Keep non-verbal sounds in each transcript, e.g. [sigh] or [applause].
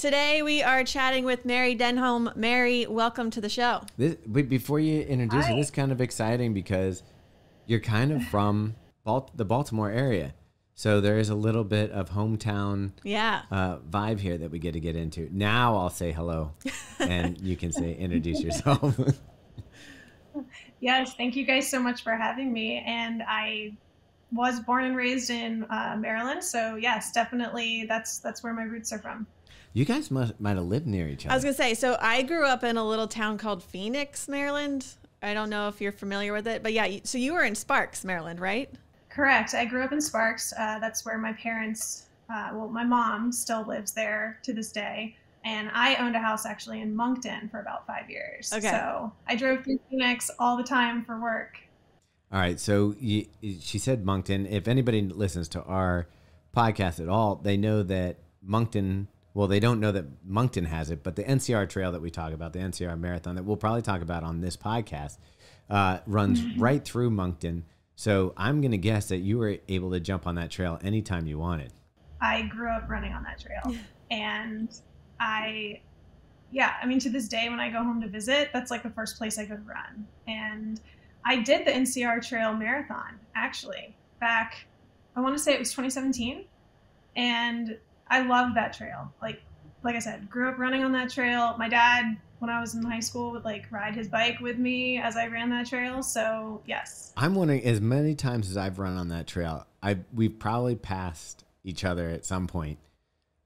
Today we are chatting with Mary Denholm. Mary, welcome to the show. This, before you introduce Hi. her, this is kind of exciting because you're kind of from Balt- the Baltimore area. So there is a little bit of hometown Yeah. uh, vibe here that we get to get into. Now I'll say hello, [laughs] and you can say introduce yourself. [laughs] Yes, thank you guys so much for having me. And I was born and raised in uh, Maryland, so yes, definitely that's that's where my roots are from. You guys must might have lived near each other. I was going to say, so I grew up in a little town called Phoenix, Maryland. I don't know if you're familiar with it, but yeah, so you were in Sparks, Maryland, right? Correct. I grew up in Sparks. Uh, that's where my parents, uh, well, my mom still lives there to this day. And I owned a house actually in Monkton for about five years. Okay. So I drove through Phoenix all the time for work. All right, so you, she said Monkton. If anybody listens to our podcast at all, they know that Monkton. Well, they don't know that Monkton has it, but the NCR trail that we talk about, the NCR marathon that we'll probably talk about on this podcast, uh, runs right through Monkton. So I'm going to guess that you were able to jump on that trail anytime you wanted. I grew up running on that trail. and I, yeah, I mean, to this day, when I go home to visit, that's like the first place I go to run. And I did the NCR Trail Marathon actually back, I want to say it was 2017. And I loved that trail. Like, like I said, grew up running on that trail. My dad, when I was in high school, would like ride his bike with me as I ran that trail. So, yes. I'm wondering, as many times as I've run on that trail, I we've probably passed each other at some point.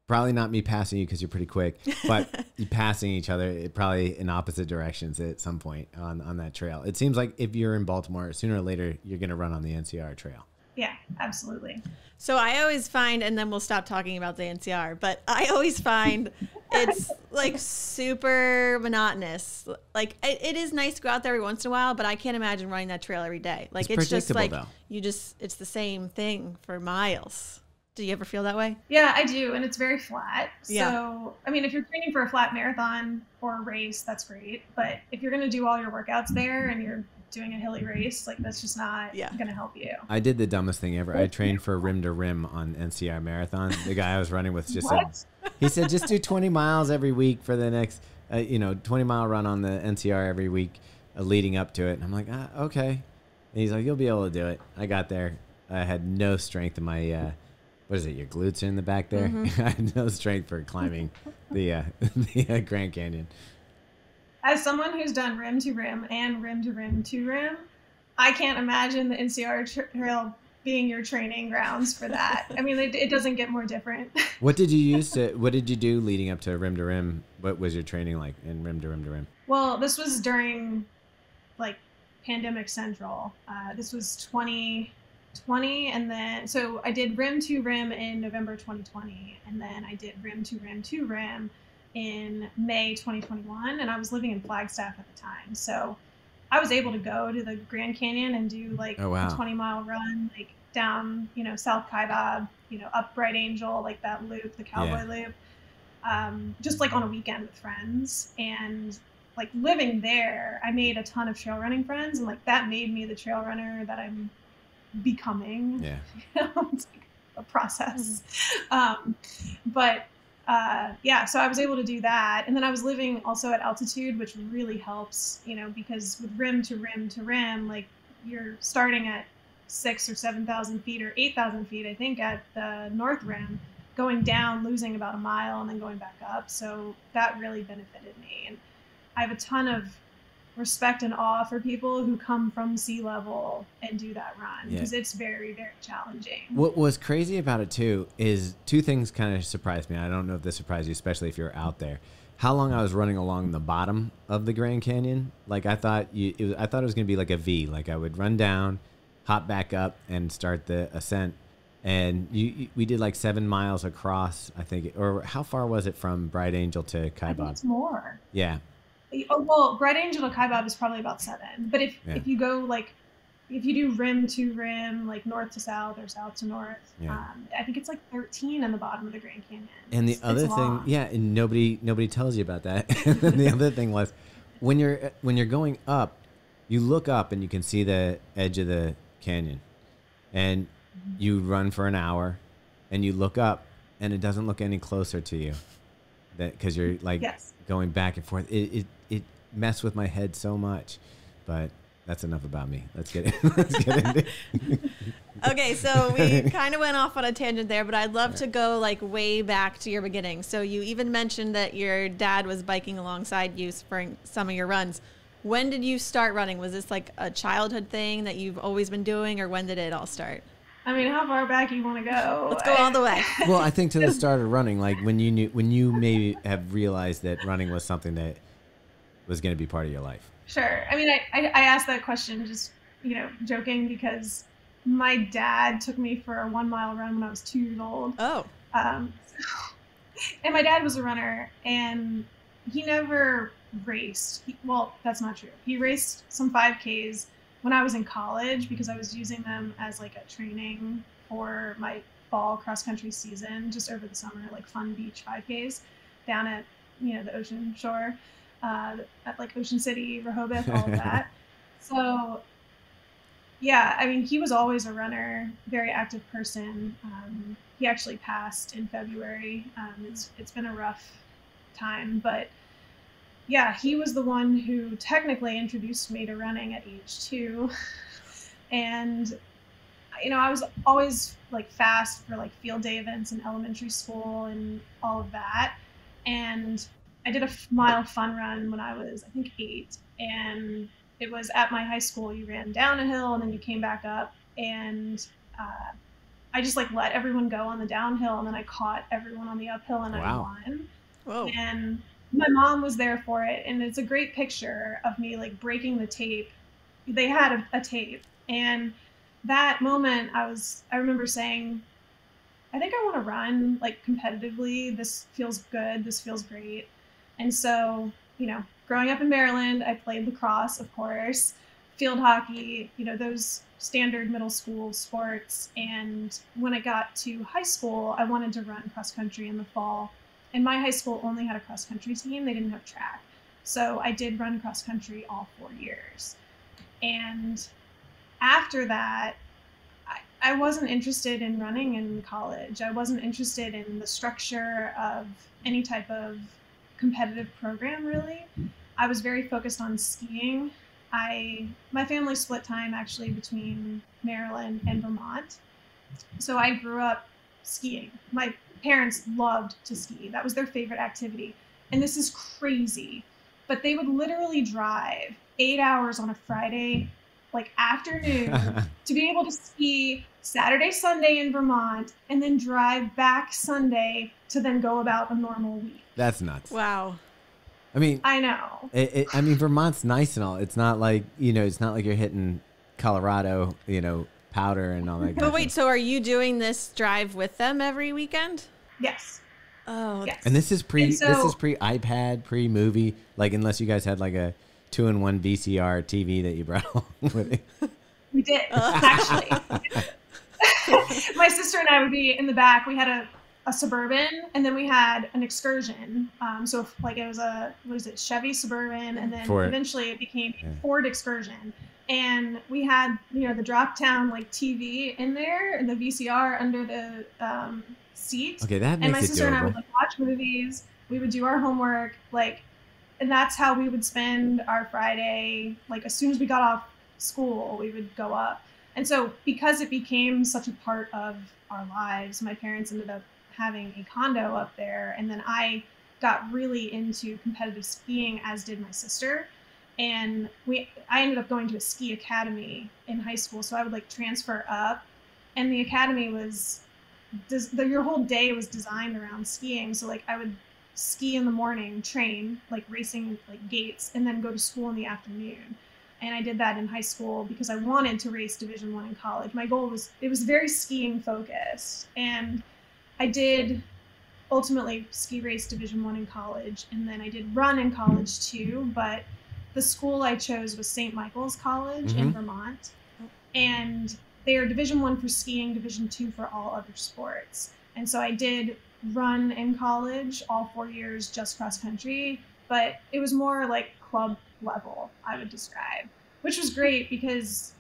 Probably not me passing you because you're pretty quick, but [laughs] you passing each other it probably in opposite directions at some point on on that trail. It seems like if you're in Baltimore, sooner or later you're going to run on the NCR trail. Yeah, absolutely. So I always find, and then we'll stop talking about the NCR, but I always find [laughs] it's like super monotonous. Like it, it is nice to go out there every once in a while, but I can't imagine running that trail every day. Like It's it's, just like though. you just, it's the same thing for miles. Do you ever feel that way? Yeah, I do, and it's very flat. Yeah. So, I mean, if you're training for a flat marathon or a race, that's great. But if you're going to do all your workouts there and you're doing a hilly race, like that's just not Yeah. going to help you. I did the dumbest thing ever. I trained for rim to rim on NCR marathon. The guy I was running with just said [laughs] he said just do 20 miles every week for the next uh, you know 20 mile run on the NCR every week uh, leading up to it. And I'm like, ah, okay. And he's like, you'll be able to do it. I got there. I had no strength in my uh, what is it? Your glutes are in the back there. [laughs] I had no strength for climbing the uh, [laughs] the uh, Grand Canyon. As someone who's done rim to rim and rim to rim to rim, I can't imagine the NCR trail being your training grounds for that. I mean, it, it doesn't get more different. [laughs] What did you use to? What did you do leading up to rim to rim? What was your training like in rim to rim to rim? Well, this was during like pandemic central. Uh, this was 2020, and then so I did rim to rim in November 2020, and then I did rim to rim to rim in May 2021, and I was living in Flagstaff at the time, so I was able to go to the Grand Canyon and do like Oh, wow. a 20 mile run, like down, you know, South Kaibab, you know, up Bright Angel, like that loop, the cowboy loop um, just like on a weekend with friends. And like living there i made a ton of trail running friends and like that made me the trail runner that i'm becoming. Yeah. [laughs] it's like a process. Um, but uh, yeah so i was able to do that. And then i was living also at altitude which really helps you know because with rim to rim to rim like you're starting at six or seven thousand feet or eight thousand feet i think at the north rim going down losing about a mile and then going back up. So that really benefited me. And i have a ton of respect and awe for people who come from sea level and do that run Yeah. because it's very very challenging What was crazy about it too is two things kind of surprised me. I don't know if this surprised you, especially if you're out there. How long I was running along the bottom of the Grand Canyon? Like I thought you, it was, I thought it was gonna be like a V. Like I would run down, hop back up, and start the ascent. And you, you we did like seven miles across. I think, or how far was it from Bright Angel to Kaibab? it's more Yeah, oh well bright angel to kaibab is probably about seven but if Yeah. if you go like if you do rim to rim like north to south or south to north Yeah. um, i think it's like 13 on the bottom of the grand canyon And the It's- other it's thing, yeah, and nobody nobody tells you about that. [laughs] and the other thing was when you're when you're going up, you look up and you can see the edge of the canyon, and you run for an hour, and you look up, and it doesn't look any closer to you. that because you're like Yes. Going back and forth. It, it it messed with my head so much, but that's enough about me. Let's get. [laughs] Let's get into. [laughs] Okay, so we kind of went off on a tangent there, but I'd love to go like way back to your beginning. So you even mentioned that your dad was biking alongside you for some of your runs. When did you start running? Was this like a childhood thing that you've always been doing, or when did it all start? I mean, how far back you want to go? Let's go all the way. [laughs] well, I think to the start of running, like when you knew when you maybe have realized that running was something that was going to be part of your life. Sure. I mean, I, I, I asked that question just, you know, joking because my dad took me for a one mile run when I was two years old. Oh, Um, and my dad was a runner and he never raced. He, well, that's not true. He raced some 5Ks when I was in college because I was using them as like a training for my fall cross country season just over the summer, like fun beach 5Ks down at, you know, the ocean shore, uh, at like Ocean City, Rehoboth, all of [laughs] that. so yeah, I mean, he was always a runner, very active person. Um, he actually passed in February. Um, it's it's been a rough time, but yeah, he was the one who technically introduced me to running at age two, [laughs] and you know, I was always like fast for like field day events in elementary school and all of that, and I did a mile fun run when I was I think eight, and it was at my high school. You ran down a hill and then you came back up, and uh, I just like let everyone go on the downhill, and then I caught everyone on the uphill, and Wow. I won. whoa. And my mom was there for it, and it's a great picture of me like breaking the tape. They had a, a tape, and that moment, I was I remember saying, I think I want to run like competitively. This feels good. This feels great. And so, you know, growing up in Maryland, I played lacrosse, of course, field hockey, you know, those standard middle school sports. And when I got to high school, I wanted to run cross country in the fall. And my high school only had a cross country team, they didn't have track. So I did run cross country all four years. And after that, I, wasn't interested in running in college. I wasn't interested in the structure of any type of competitive program really. I was very focused on skiing. I my family split time actually between Maryland and Vermont. So I grew up skiing. My parents loved to ski. That was their favorite activity. And this is crazy. But they would literally drive 8 hours on a Friday like afternoon [laughs] to be able to ski Saturday, Sunday in Vermont and then drive back Sunday to then go about a normal week. That's nuts. Wow. I mean, I know. it, it, I mean, Vermont's nice and all. It's not like you know, it's not like you're hitting Colorado, you know, powder and all that. But wait, so are you doing this drive with them every weekend? Yes. Oh, Yes. and this is pre. And this is pre iPad, pre movie. Like unless you guys had like a two in one VCR TV that you brought [laughs] along with you. We did [laughs] actually. [laughs] My sister and I would be in the back. We had a, a suburban, and then we had an excursion. Um, so if, like it was a what is it Chevy Suburban, and then Ford. eventually it became Yeah. Ford Excursion. And we had you know the drop down like TV in there and the VCR under the um, seat. Okay, that and my makes sister and I would like watch movies. We would do our homework, like, and that's how we would spend our Friday. Like as soon as we got off school, we would go up. And so because it became such a part of our lives, my parents ended up having a condo up there, and then I got really into competitive skiing, as did my sister. And we, I ended up going to a ski academy in high school, so I would like transfer up, and the academy was the, your whole day was designed around skiing. So like I would ski in the morning, train like racing like gates, and then go to school in the afternoon. And I did that in high school because I wanted to race Division One in college. My goal was it was very skiing focused, and I did ultimately ski race Division One in college, and then I did run in college too. But the school I chose was St. Michael's College in Mhm. Vermont, and they are division one for skiing division two for all other sports and so i did run in college all four years just cross country but it was more like club level i would describe which was great because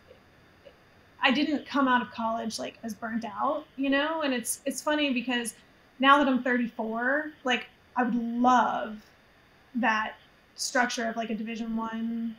i didn't come out of college like as burnt out you know and it's it's funny because now that i'm 34 like I would love that structure of like a Division One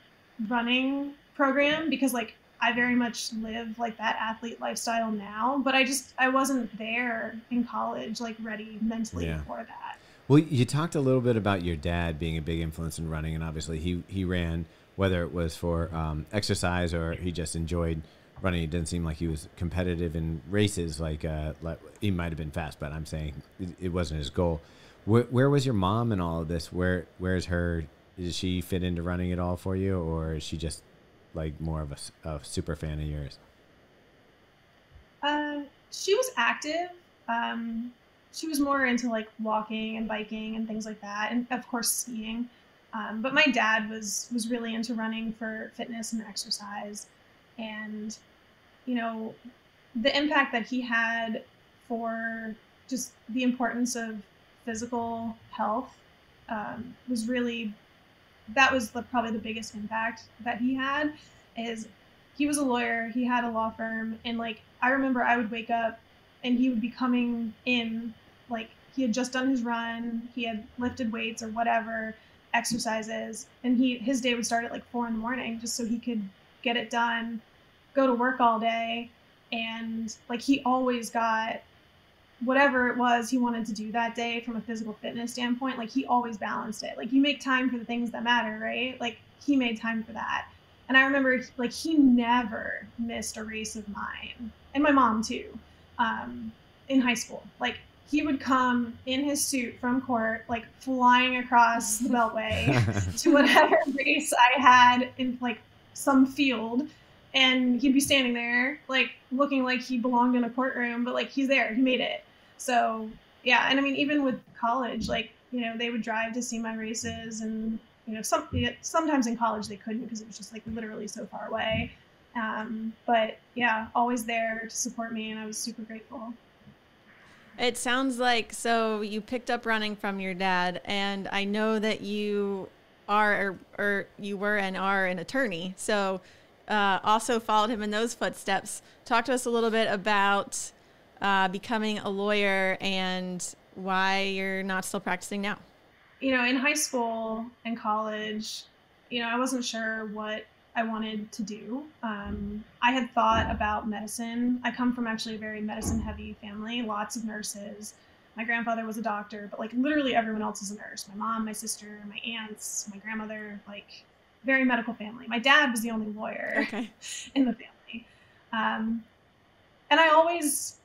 running program because like I very much live like that athlete lifestyle now, but I just I wasn't there in college like ready mentally yeah. for that. Well, you talked a little bit about your dad being a big influence in running, and obviously he he ran whether it was for um, exercise or he just enjoyed running. It didn't seem like he was competitive in races. Like, uh, like he might have been fast, but I'm saying it, it wasn't his goal. Where, where, was your mom in all of this? Where where's her? Does she fit into running at all for you, or is she just like more of a, a super fan of yours? Uh, she was active. Um, she was more into like walking and biking and things like that, and of course skiing. Um, but my dad was was really into running for fitness and exercise, and you know the impact that he had for just the importance of physical health um, was really that was the, probably the biggest impact that he had is he was a lawyer he had a law firm and like i remember i would wake up and he would be coming in like he had just done his run he had lifted weights or whatever exercises and he his day would start at like four in the morning just so he could get it done go to work all day and like he always got whatever it was he wanted to do that day from a physical fitness standpoint like he always balanced it. Like you make time for the things that matter right? Like he made time for that. And i remember like he never missed a race of mine. And my mom too um, in high school. Like he would come in his suit from court, like flying across the beltway [laughs] to whatever race I had in like some field. And he'd be standing there, like looking like he belonged in a courtroom, but like he's there, he made it. So, yeah. And I mean, even with college, like, you know, they would drive to see my races. And, you know, some, sometimes in college they couldn't because it was just like literally so far away. Um, but yeah, always there to support me. And I was super grateful. It sounds like so you picked up running from your dad, and I know that you are or, or you were and are an attorney. So uh, also followed him in those footsteps. Talk to us a little bit about uh, becoming a lawyer and why you're not still practicing now. You know, in high school and college, you know, I wasn't sure what I wanted to do. Um, I had thought about medicine. I come from actually a very medicine heavy family, lots of nurses. My grandfather was a doctor, but like literally everyone else is a nurse. My mom, my sister, my aunts, my grandmother, like very medical family. My dad was the only lawyer okay. [laughs] in the family. Um, and I always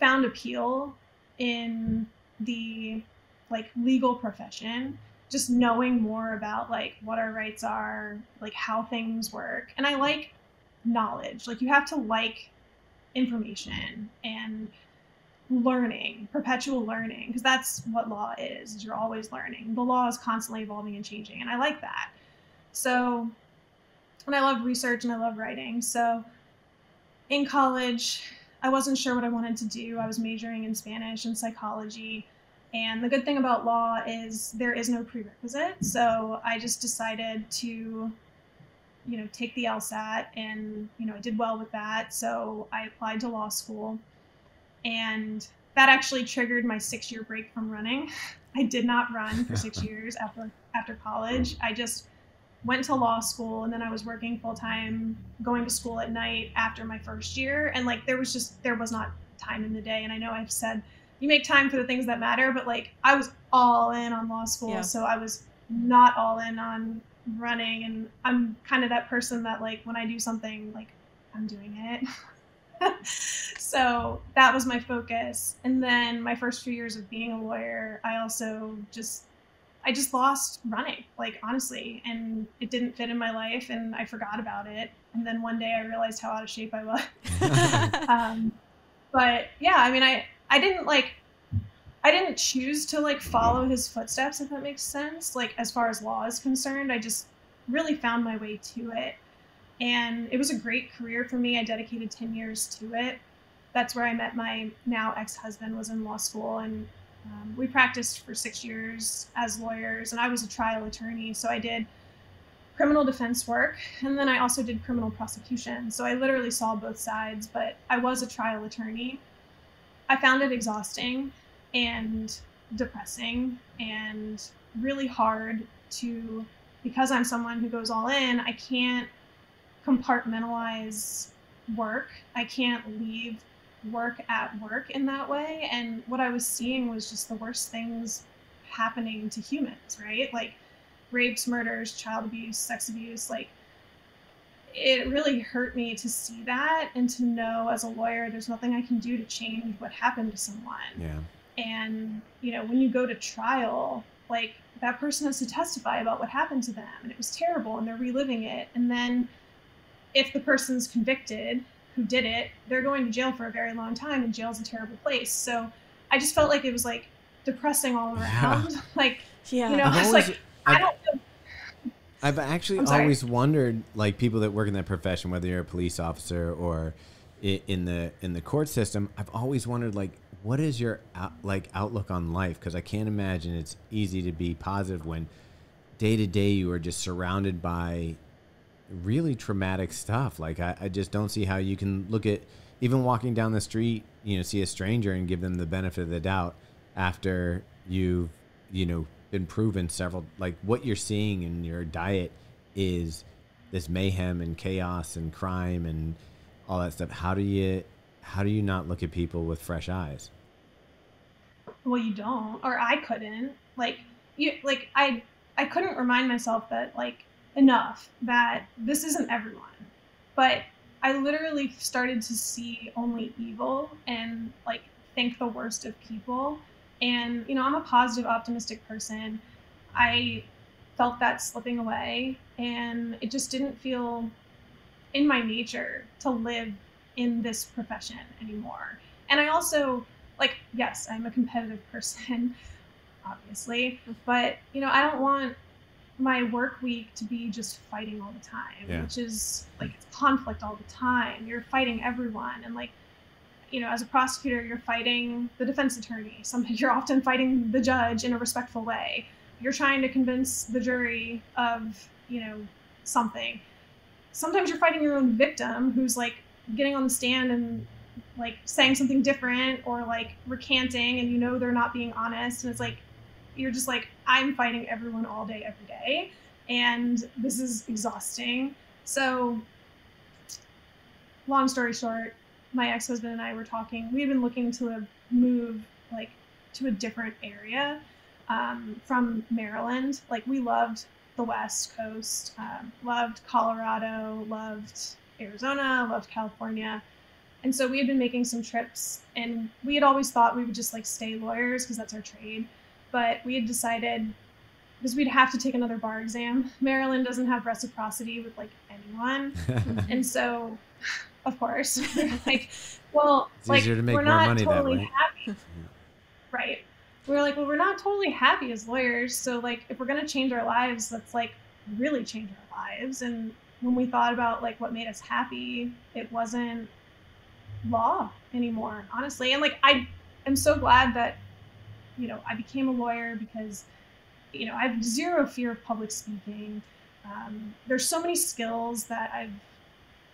found appeal in the like legal profession just knowing more about like what our rights are, like how things work. And I like knowledge. Like you have to like information and learning, perpetual learning, because that's what law is, is you're always learning. The law is constantly evolving and changing, and I like that. So, and I love research and I love writing. So, in college, I wasn't sure what I wanted to do. I was majoring in Spanish and psychology. And the good thing about law is there is no prerequisite. So I just decided to, you know, take the LSAT and, you know, I did well with that. So I applied to law school. And that actually triggered my six year break from running. [laughs] I did not run for six [laughs] years after after college. I just went to law school and then I was working full time, going to school at night after my first year. And like there was just there was not time in the day. And I know I've said you make time for the things that matter. But like I was all in on law school, yeah. so I was not all in on running. And I'm kind of that person that like when I do something, like I'm doing it. [laughs] so that was my focus. And then my first few years of being a lawyer, I also just I just lost running, like honestly, and it didn't fit in my life, and I forgot about it. And then one day I realized how out of shape I was. [laughs] um, but yeah, I mean, I I didn't like I didn't choose to like follow his footsteps if that makes sense. Like as far as law is concerned, I just really found my way to it. And it was a great career for me. I dedicated 10 years to it. That's where I met my now ex-husband was in law school and um, we practiced for six years as lawyers and I was a trial attorney. So I did criminal defense work and then I also did criminal prosecution. So I literally saw both sides, but I was a trial attorney I found it exhausting and depressing and really hard to because I'm someone who goes all in, I can't compartmentalize work. I can't leave work at work in that way. And what I was seeing was just the worst things happening to humans, right? Like rapes, murders, child abuse, sex abuse. Like it really hurt me to see that and to know as a lawyer there's nothing I can do to change what happened to someone. Yeah. And, you know, when you go to trial, like that person has to testify about what happened to them and it was terrible and they're reliving it. And then if the person's convicted who did it, they're going to jail for a very long time and jail's a terrible place. So I just felt like it was like depressing all around. Yeah. [laughs] like, yeah. you know, I was like, I, I don't feel I've actually always wondered, like people that work in that profession, whether you're a police officer or in the in the court system, I've always wondered, like, what is your out, like outlook on life? Because I can't imagine it's easy to be positive when day to day you are just surrounded by really traumatic stuff. Like, I, I just don't see how you can look at even walking down the street, you know, see a stranger and give them the benefit of the doubt after you've you know been proven several like what you're seeing in your diet is this mayhem and chaos and crime and all that stuff. How do you how do you not look at people with fresh eyes? Well you don't or i couldn't. Like you like i i couldn't remind myself that like enough that this isn't everyone but i literally started to see only evil and like think the worst of people and, you know, I'm a positive, optimistic person. I felt that slipping away, and it just didn't feel in my nature to live in this profession anymore. And I also, like, yes, I'm a competitive [laughs] person, obviously, mm-hmm. but, you know, I don't want my work week to be just fighting all the time, yeah. which is like it's conflict all the time. You're fighting everyone, and like you know, as a prosecutor, you're fighting the defense attorney. [laughs] Sometimes you're often fighting the judge in a respectful way. You're trying to convince the jury of, you know, something. Sometimes you're fighting your own victim who's like getting on the stand and like saying something different or like recanting and you know they're not being honest and it's like you're just like I'm fighting everyone all day every day and this is exhausting. So long story short, my ex-husband and I were talking. We had been looking to move like to a different area um, from Maryland. Like we loved the West Coast, um, loved Colorado, loved Arizona, loved California. And so we had been making some trips and we had always thought we would just like stay lawyers because that's our trade. But we had decided because we'd have to take another bar exam. Maryland doesn't have reciprocity with like anyone. [laughs] and so of course. [laughs] like, well, it's like we're not totally happy. right. We're like, well, we're not totally happy as lawyers. So like, if we're gonna change our lives, let's like really change our lives. And when we thought about like what made us happy, it wasn't law anymore, honestly. And like, I am so glad that you know I became a lawyer because you know I have zero fear of public speaking. Um, there's so many skills that I've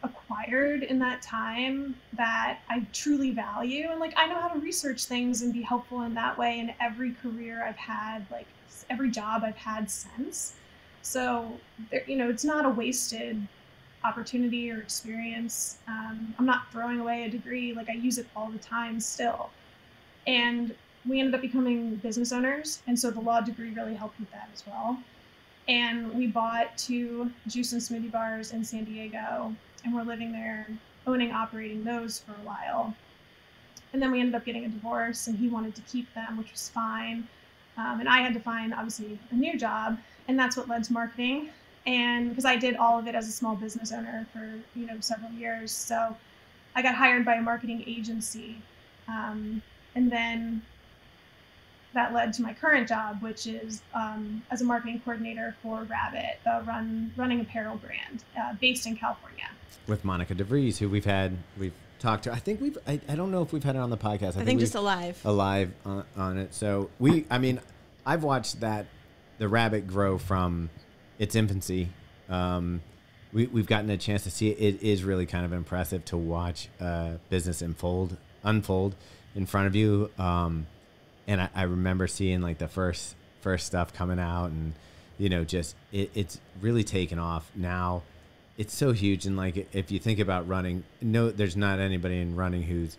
acquired in that time that I truly value. And like, I know how to research things and be helpful in that way in every career I've had, like every job I've had since. So, there, you know, it's not a wasted opportunity or experience. Um, I'm not throwing away a degree, like, I use it all the time still. And we ended up becoming business owners. And so the law degree really helped with that as well. And we bought two juice and smoothie bars in San Diego and we're living there, owning, operating those for a while. And then we ended up getting a divorce, and he wanted to keep them, which was fine. Um, and I had to find, obviously, a new job, and that's what led to marketing. And because I did all of it as a small business owner for you know several years, so I got hired by a marketing agency, um, and then that led to my current job, which is um, as a marketing coordinator for Rabbit, the run running apparel brand uh, based in California with Monica DeVreese, who we've had we've talked to. I think we've I, I don't know if we've had it on the podcast. I, I think, think just alive alive on, on it. So we I mean I've watched that the rabbit grow from its infancy. Um, we, we've gotten a chance to see it. It is really kind of impressive to watch uh, business unfold unfold in front of you. Um, and I, I remember seeing like the first first stuff coming out, and you know, just it, it's really taken off now. It's so huge, and like if you think about running, no, there's not anybody in running who's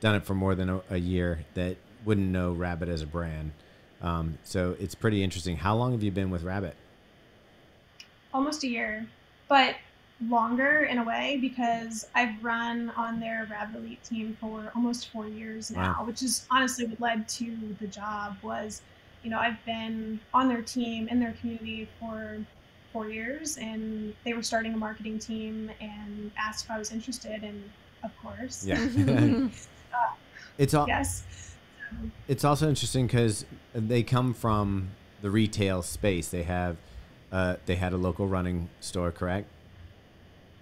done it for more than a, a year that wouldn't know Rabbit as a brand. Um, so it's pretty interesting. How long have you been with Rabbit? Almost a year, but longer in a way because I've run on their Rabbit Elite team for almost four years now, wow. which is honestly what led to the job was, you know, I've been on their team in their community for four years and they were starting a marketing team and asked if I was interested and of course. Yeah. [laughs] [laughs] uh, it's all yes. It's also interesting because they come from the retail space. They have, uh, they had a local running store, correct?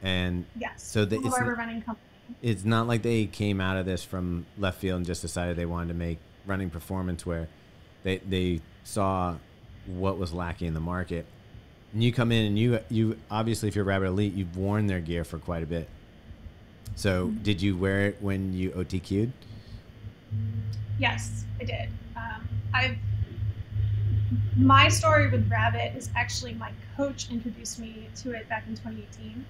And yes, so the, it's, running company. It's not like they came out of this from left field and just decided they wanted to make running performance where they they saw what was lacking in the market. And you come in and you you obviously if you're Rabbit Elite, you've worn their gear for quite a bit. So mm-hmm. did you wear it when you OTQ'd? Yes, I did. Um, I've my story with Rabbit is actually my coach introduced me to it back in 2018.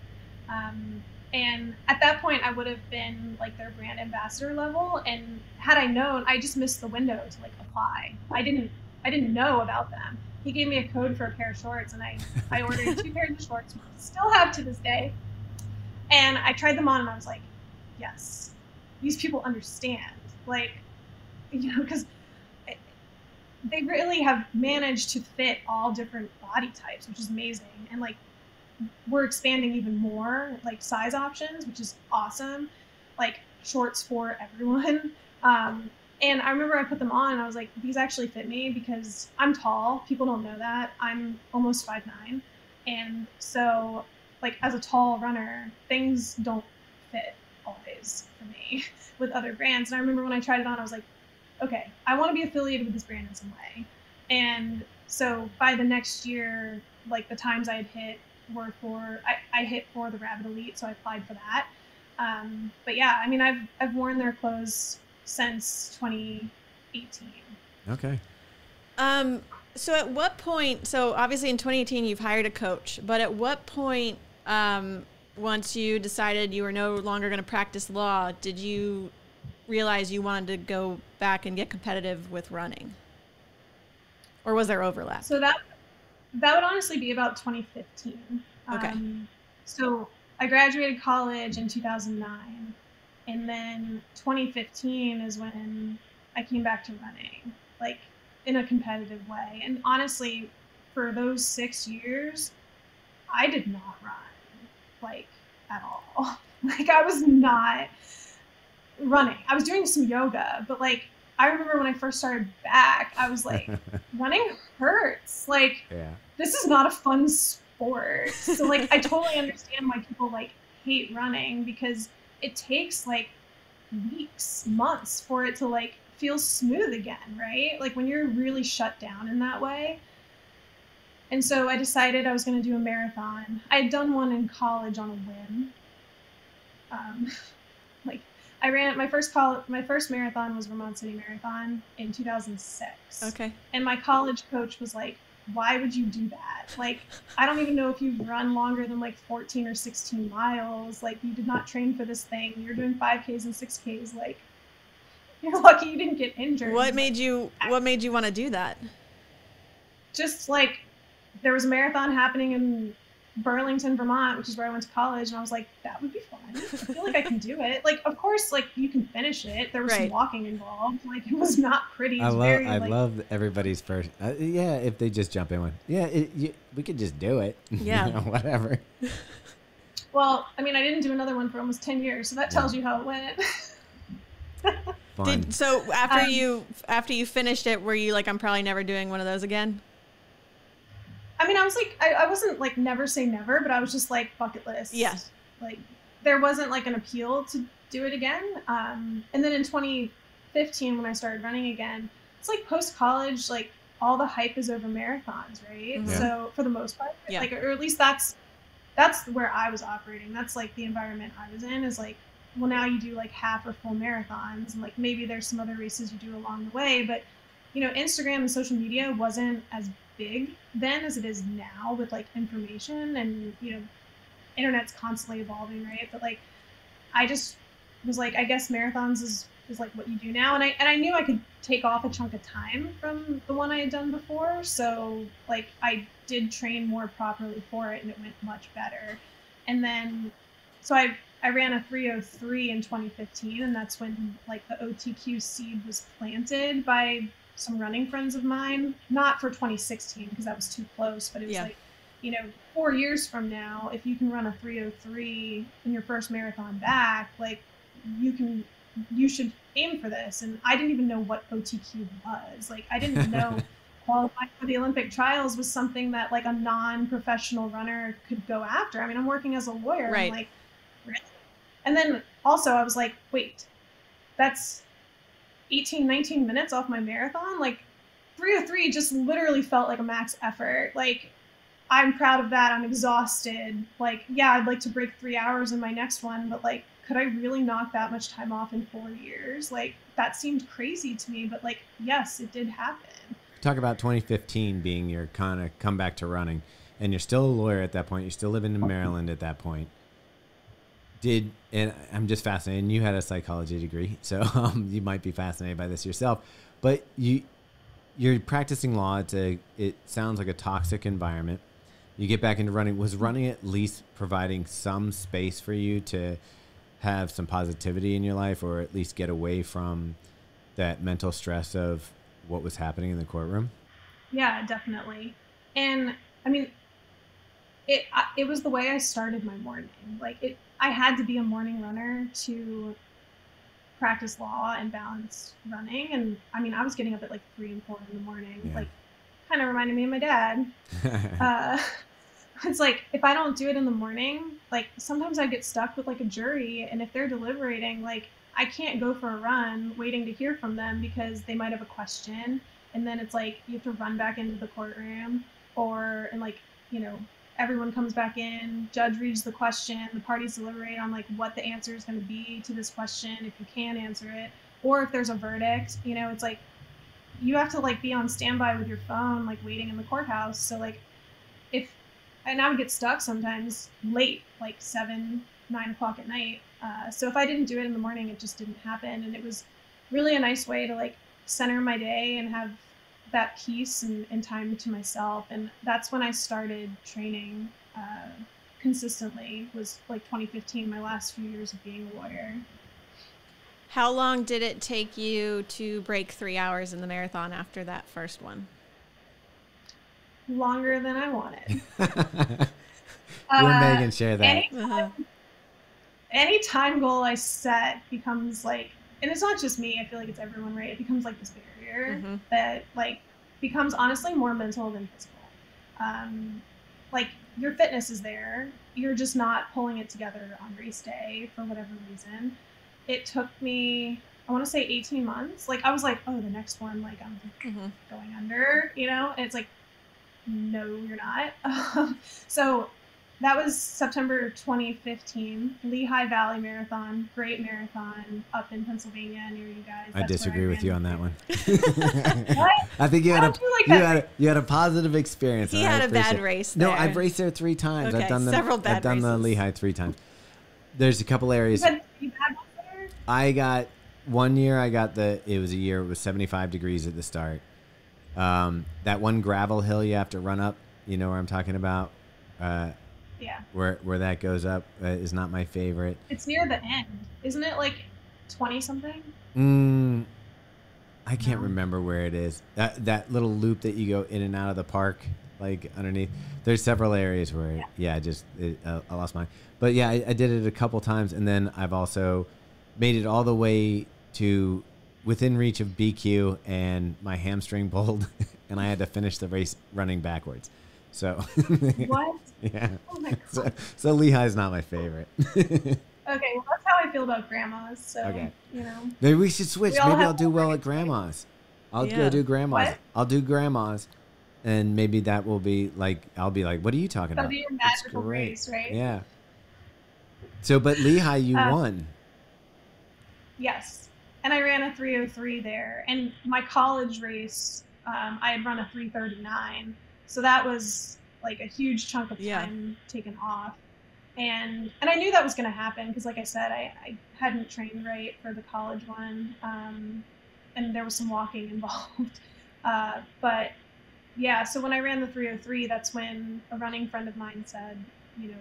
Um, and at that point, I would have been like their brand ambassador level. And had I known, I just missed the window to like apply. I didn't, I didn't know about them. He gave me a code for a pair of shorts, and I, I ordered [laughs] two pairs of shorts, which still have to this day. And I tried them on, and I was like, yes, these people understand. Like, you know, because they really have managed to fit all different body types, which is amazing. And like we're expanding even more like size options, which is awesome. Like shorts for everyone. [laughs] Um, and I remember I put them on I was like, these actually fit me because I'm tall. People don't know that. I'm almost five nine, And so like as a tall runner, things don't fit always for me [laughs] with other brands. And I remember when I tried it on, I was like, okay, I want to be affiliated with this brand in some way. And so by the next year, like the times I had hit were for I, I hit for the Rabbit Elite, so I applied for that. Um, but yeah, I mean, I've I've worn their clothes since 2018. Okay. Um. So at what point? So obviously in 2018 you've hired a coach, but at what point, um, once you decided you were no longer going to practice law, did you realize you wanted to go back and get competitive with running, or was there overlap? So that that would honestly be about 2015. Okay. Um, so I graduated college in 2009, and then 2015 is when I came back to running, like in a competitive way. And honestly, for those six years, I did not run like at all. [laughs] Like I was not running. I was doing some yoga, but like I remember when I first started back, I was like, [laughs] running hurts. Like, yeah. this is not a fun sport. So, like, I totally understand why people like hate running because it takes like weeks, months for it to like feel smooth again, right? Like when you're really shut down in that way. And so I decided I was going to do a marathon. I had done one in college on a whim. Um, [laughs] like I ran my first call. My first marathon was Vermont City Marathon in 2006. Okay. And my college coach was like, "Why would you do that? Like, I don't even know if you run longer than like 14 or 16 miles. Like, you did not train for this thing. You're doing 5Ks and 6Ks. Like, you're [laughs] lucky you didn't get injured." What made you? What made you want to do that? Just like there was a marathon happening in Burlington, Vermont, which is where I went to college, and I was like, that would be fun. I feel like I can do it. Like, of course, like you can finish it. There was right. some walking involved. Like, it was not pretty. I love, very, I like, love everybody's first. Uh, yeah, if they just jump in one, yeah, it, you, we could just do it. [laughs] Yeah, you know, whatever. Well, I mean, I didn't do another one for almost ten years, so that tells yeah. you how it went. Did, so after um, you after you finished it, were you like, I'm probably never doing one of those again? I mean, I was like, I, I wasn't like never say never, but I was just like bucket list. Yes. Like there wasn't like an appeal to do it again. Um, and then in 2015, when I started running again, it's like post college, like all the hype is over marathons, right? Mm-hmm. So for the most part, yeah. like or at least that's that's where I was operating. That's like the environment I was in is like, well, now you do like half or full marathons, and like maybe there's some other races you do along the way, but you know, Instagram and social media wasn't as big then as it is now with like information and you know, internet's constantly evolving, right? But like, I just was like, I guess marathons is is like what you do now, and I and I knew I could take off a chunk of time from the one I had done before, so like I did train more properly for it, and it went much better. And then, so I I ran a 303 in 2015, and that's when like the OTQ seed was planted by some running friends of mine. Not for 2016 because that was too close, but it was Yeah. like, you know, four years from now, if you can run a 303 in your first marathon back, like you can, you should aim for this. And I didn't even know what OTQ was. Like I didn't know [laughs] qualifying for the Olympic trials was something that like a non-professional runner could go after. I mean, I'm working as a lawyer. Right. I'm like, really? And then also I was like, wait, that's 18, 19 minutes off my marathon? Like 303 just literally felt like a max effort. Like I'm proud of that. I'm exhausted. Like, yeah, I'd like to break three hours in my next one, but like, could I really knock that much time off in four years? Like, that seemed crazy to me, but like, yes, it did happen. Talk about 2015 being your kind of comeback to running, and you're still a lawyer at that point. You're still living in Maryland at that point. Did and I'm just fascinated. And you had a psychology degree, so [laughs] um, you might be fascinated by this yourself. But you you're practicing law. It's a it sounds like a toxic environment. You get back into running. Was running at least providing some space for you to have some positivity in your life, or at least get away from that mental stress of what was happening in the courtroom? Yeah, definitely. And I mean, it it was the way I started my morning. Like it, I had to be a morning runner to practice law and balance running. And I mean, I was getting up at like three and four in the morning. Yeah. Like, kind of reminded me of my dad. [laughs] uh, [laughs] it's like if I don't do it in the morning, like sometimes I get stuck with like a jury, and if they're deliberating, like I can't go for a run waiting to hear from them because they might have a question, and then it's like you have to run back into the courtroom, or and like you know everyone comes back in, judge reads the question, the parties deliberate on like what the answer is going to be to this question if you can answer it, or if there's a verdict, you know, it's like you have to like be on standby with your phone, like waiting in the courthouse. So like if and I would get stuck sometimes late, like seven, nine o'clock at night. Uh, so if I didn't do it in the morning, it just didn't happen. And it was really a nice way to like center my day and have that peace and, and time to myself. And that's when I started training uh, consistently. Was like 2015, my last few years of being a lawyer. How long did it take you to break three hours in the marathon after that first one? Longer than I wanted. [laughs] Will Uh, Megan share that? any Uh-huh. any time goal I set becomes like, and it's not just me. I feel like it's everyone, right? It becomes like this barrier Mhm. that like becomes honestly more mental than physical. Um, like your fitness is there, you're just not pulling it together on race day for whatever reason. It took me, I want to say 18 months. Like I was like, oh, the next one, like I'm Mhm. going under, you know? And it's like, no, you're not. Um, [laughs] so that was September 2015, Lehigh Valley Marathon, great marathon up in Pennsylvania near you guys. I That's where disagree with you on that one. [laughs] [laughs] What? I think you had a you like you had a, you had a positive experience. He had a bad appreciate it. race No. I've raced there three times. Okay, I've done the several bad I've done the. Lehigh three times. There's a couple areas. You had three bad ones there? I got one year. I got the. It was a year. It was 75 degrees at the start. Um, that one gravel hill you have to run up. You know where I'm talking about. Uh, Yeah. where where that goes up uh, is not my favorite. It's near the end. Isn't it like 20 something? Mm, I can't No. remember where it is. That that little loop that you go in and out of the park, like underneath. There's several areas where, yeah, Yeah. I just it, uh, I lost mine. But yeah, I, I did it a couple times, and then I've also made it all the way to within reach of BQ, and my hamstring pulled, [laughs] and I had to finish the race running backwards. So [laughs] What? [laughs] yeah, Oh my god. [laughs] so, so Lehigh's not my favorite. [laughs] Okay, well that's how I feel about grandmas. So Okay. you know. Maybe we should switch. We Maybe I'll do well at grandma's. I'll Yeah. go do grandma's. What? I'll do grandma's, and maybe that will be like I'll be like, "What are you talking That'll about?" be your magical great. race, right? Yeah. So, but Lehigh, you Uh, won. Yes. and I ran a 303 there. And my college race, um, I had run a 339, so that was like a huge chunk of Yeah. time taken off. And and I knew that was going to happen because, like I said, I, I hadn't trained right for the college one, um, and there was some walking [laughs] involved. Uh, but yeah, so when I ran the 303, that's when a running friend of mine said, you know,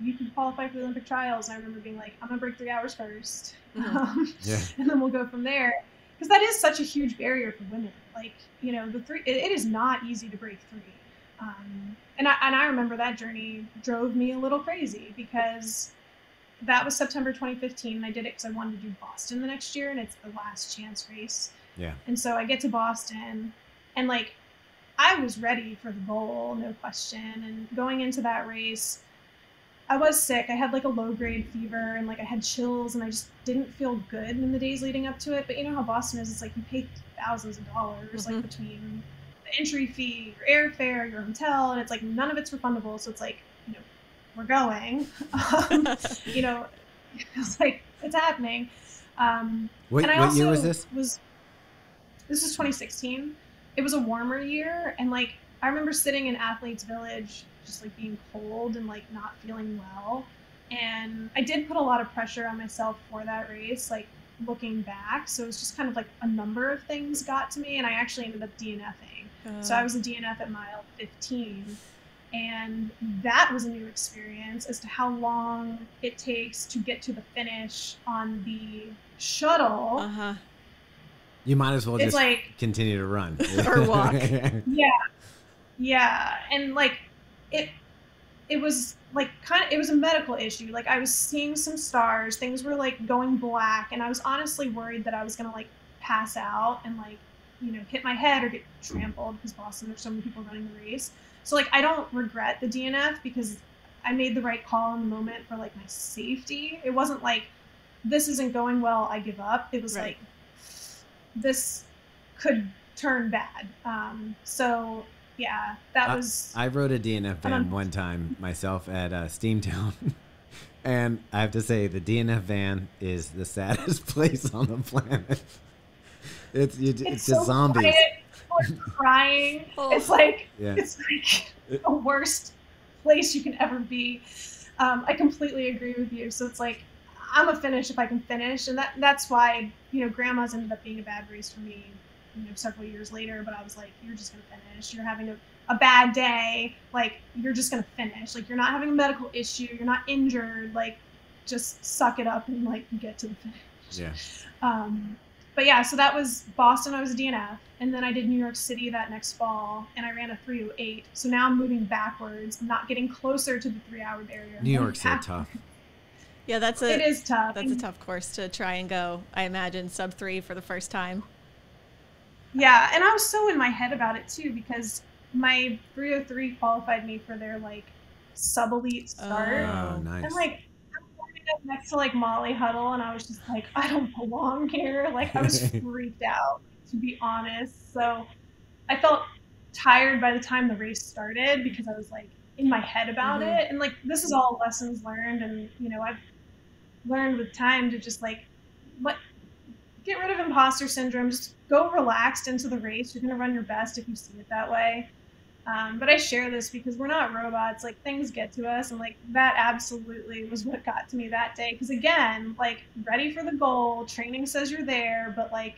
you can qualify for the Olympic trials. And I remember being like, I'm gonna break three hours 1st Mhm. [laughs] um, Yeah. and then we'll go from there. Because that is such a huge barrier for women. Like, you know, the three, it, it is not easy to break three. Um, and I and I remember that journey drove me a little crazy because that was September 2015, and I did it because I wanted to do Boston the next year, and it's the last chance race. Yeah. And so I get to Boston, and like I was ready for the goal, no question. And going into that race, I was sick. I had like a low grade fever and like I had chills and I just didn't feel good in the days leading up to it. But you know how Boston is, it's like you pay thousands of dollars Mhm. like between the entry fee, your airfare, your hotel, and it's like none of it's refundable. So it's like, you know, we're going. [laughs] Um, [laughs] you know, [laughs] it's like it's happening. Um, What, and I what also year was this? Was this is 2016? It was a warmer year, and like I remember sitting in Athletes Village, just like being cold and like not feeling well. And I did put a lot of pressure on myself for that race, like looking back. So it was just kind of like a number of things got to me, and I actually ended up DNFing. So I was a DNF at mile 15. And that was a new experience as to how long it takes to get to the finish on the shuttle. Uh huh. You might as well it's just like, continue to run [laughs] Or walk. [laughs] yeah, yeah. And like, it, it was like kind of, it was a medical issue. Like, I was seeing some stars, things were like going black, and I was honestly worried that I was gonna like pass out and like, you know, hit my head or get trampled because Boston, there's so many people running the race. So like I don't regret the DNF because I made the right call in the moment for like my safety. It wasn't like this isn't going well, I give up. It was Right. like this could turn bad. Um, so yeah, that I- was I rode a DNF van one time myself at uh, Steamtown. [laughs] and I have to say, the DNF van is the saddest [laughs] place on the planet. It's, you, it's, it's, just so zombies. quiet. People are crying. [laughs] Oh. It's like Yeah. it's like the worst place you can ever be. Um, I completely agree with you. So it's like I'm a finish if I can finish, and that that's why you know grandma's ended up being a bad race for me. You know, several years later, but I was like, you're just gonna finish. You're having a, a bad day. Like you're just gonna finish. Like you're not having a medical issue. You're not injured. Like just suck it up and like get to the finish. Yeah. Um, but yeah, so that was Boston. I was a DNF, and then I did New York City that next fall, and I ran a 308. So now I'm moving backwards, I'm not getting closer to the three-hour barrier. New I'm York's so tough. [laughs] Yeah, that's a It is tough. that's a tough course to try and go. I imagine sub three for the first time. Yeah, and I was so in my head about it too because my 303 qualified me for their like sub elite start. Oh, nice. And like I'm standing up next to like Molly Huddle, and I was just like, I don't belong here. Like I was [laughs] freaked out, to be honest. So I felt tired by the time the race started because I was like in my head about Mhm. it. And like this is all lessons learned, and you know I've learned with time to just like let get rid of imposter syndrome. Just go relaxed into the race. You're gonna run your best if you see it that way. Um, but I share this because we're not robots. Like things get to us, and like that absolutely was what got to me that day. Because again, like ready for the goal, training says you're there, but like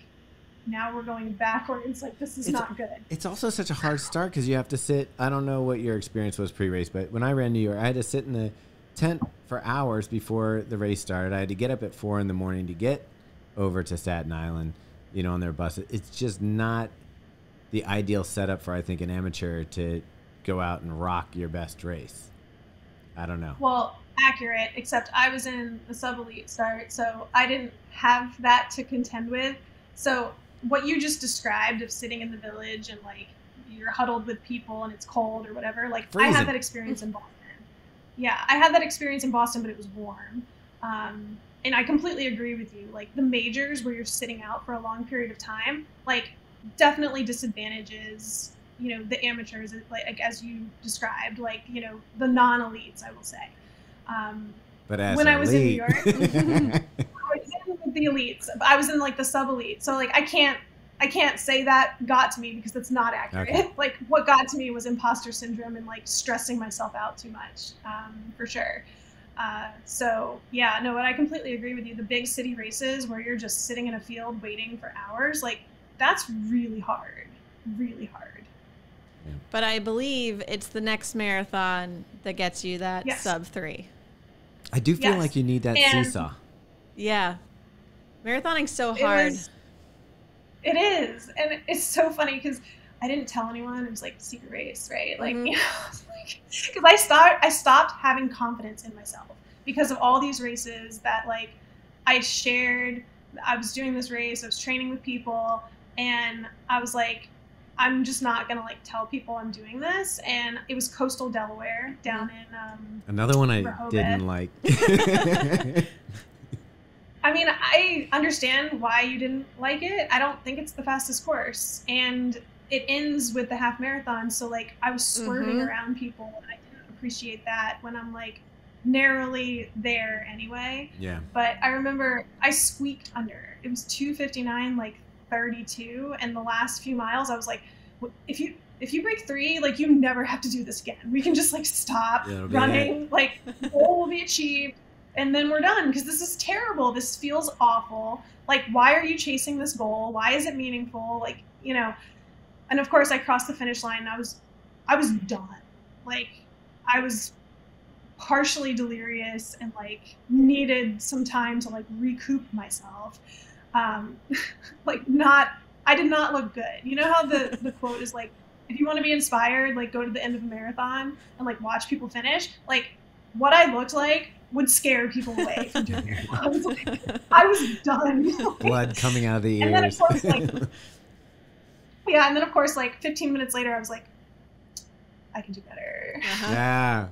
now we're going backwards. Like this is It's- not good. It's also such a hard start because you have to sit. I don't know what your experience was pre-race, but when I ran New York, I had to sit in the tent for hours before the race started. I had to get up at four in the morning to get over to Staten Island, you know, on their bus. It's just not the ideal setup for I think an amateur to go out and rock your best race. I don't know. Well, accurate, except I was in the sub elite start, so I didn't have that to contend with. So, what you just described of sitting in the village and like you're huddled with people and it's cold or whatever, like I Freezing. had that experience in Boston. Yeah, I had that experience in Boston, but it was warm. Um, and I completely agree with you. Like the majors where you're sitting out for a long period of time, like definitely disadvantages you know the amateurs like as you described like you know the non-elites i will say um, But as When I was in New York- [laughs] I was [laughs] in the elites. I was in like the sub elite. So like I can't I can't say that got to me because that's not accurate. Okay. [laughs] Like what got to me was imposter syndrome and like stressing myself out too much, um, for sure. Uh, so yeah, no, but I completely agree with you. The big city races where you're just sitting in a field waiting for hours, like that's really hard, really hard. But I believe it's the next marathon that gets you that Yes. sub three. I do feel Yes. like you need that And- seesaw. Yeah. Marathoning's so It hard. was- it is, and it's so funny because I didn't tell anyone. It was like secret race, right? Like, [laughs] Mhm. you know, because I start, I stopped having confidence in myself because of all these races that like I shared. I was doing this race. I was training with people, and I was like, I'm just not gonna like tell people I'm doing this. And it was coastal Delaware down in um, Another one I Rehoboth. didn't like. [laughs] I mean, I understand why you didn't like it. I don't think it's the fastest course. And it ends with the half marathon. So, like, I was swerving Mhm. around people, and I didn't appreciate that when I'm, like, narrowly there anyway. yeah. But I remember I squeaked under. It was 259, like 32. And the last few miles, I was like, if you. If you break three, like you never have to do this again. We can just like stop Yeah, running. Like goal will be achieved, and then we're done because this is terrible. This feels awful. Like, why are you chasing this goal? Why is it meaningful? Like, you know. And of course, I crossed the finish line. And I was, I was done. Like, I was partially delirious and like needed some time to like recoup myself. Um, [laughs] like, not. I did not look good. You know how the the [laughs] quote is like, if you want to be inspired, like go to the end of a marathon and like watch people finish. Like what I looked like would scare people away from doing marathons. [laughs] Like, I was done. Blood coming out of the And then, of ears. course, like- yeah, and then of course, like 15 minutes later, I was like, I can do better. Uh-huh. yeah.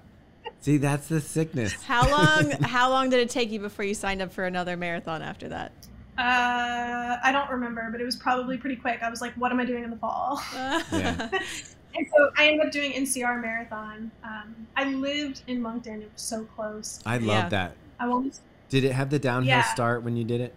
See, that's the sickness. How long how long did it take you before you signed up for another marathon after that? Uh, I don't remember, but it was probably pretty quick. I was like, what am I doing in the fall? Yeah. [laughs] [laughs] And so I ended up doing NCR marathon. Um, I lived in Monkton. It was so close. I love Yeah. that. I won't. Did it have the downhill Yeah. start when you did it?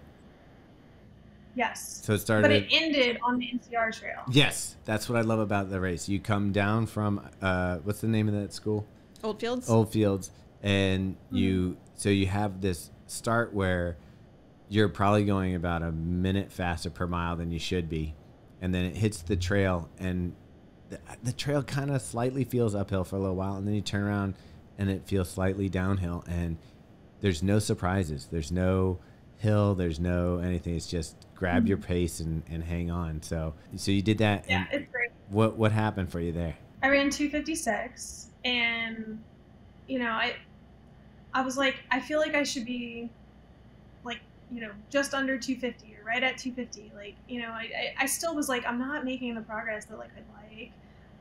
Yes. So it started. But it ended on the NCR trail. yes, that's what I love about the race. You come down from uh, what's the name of that school? Oldfields? Old Fields, and Mm-hmm. you so you have this start where you're probably going about a minute faster per mile than you should be, and then it hits the trail, and the, the trail kind of slightly feels uphill for a little while, and then you turn around, and it feels slightly downhill, and there's no surprises. There's no hill. There's no anything. It's just grab your pace and, and hang on. So so you did that, Mm-hmm. Yeah, and it's great. what what happened for you there? I ran 256 and you know, I I was like I feel like I should be you know, just under 250 or right at 250. Like, you know, I I, I still was like I'm not making the progress that like I'd like.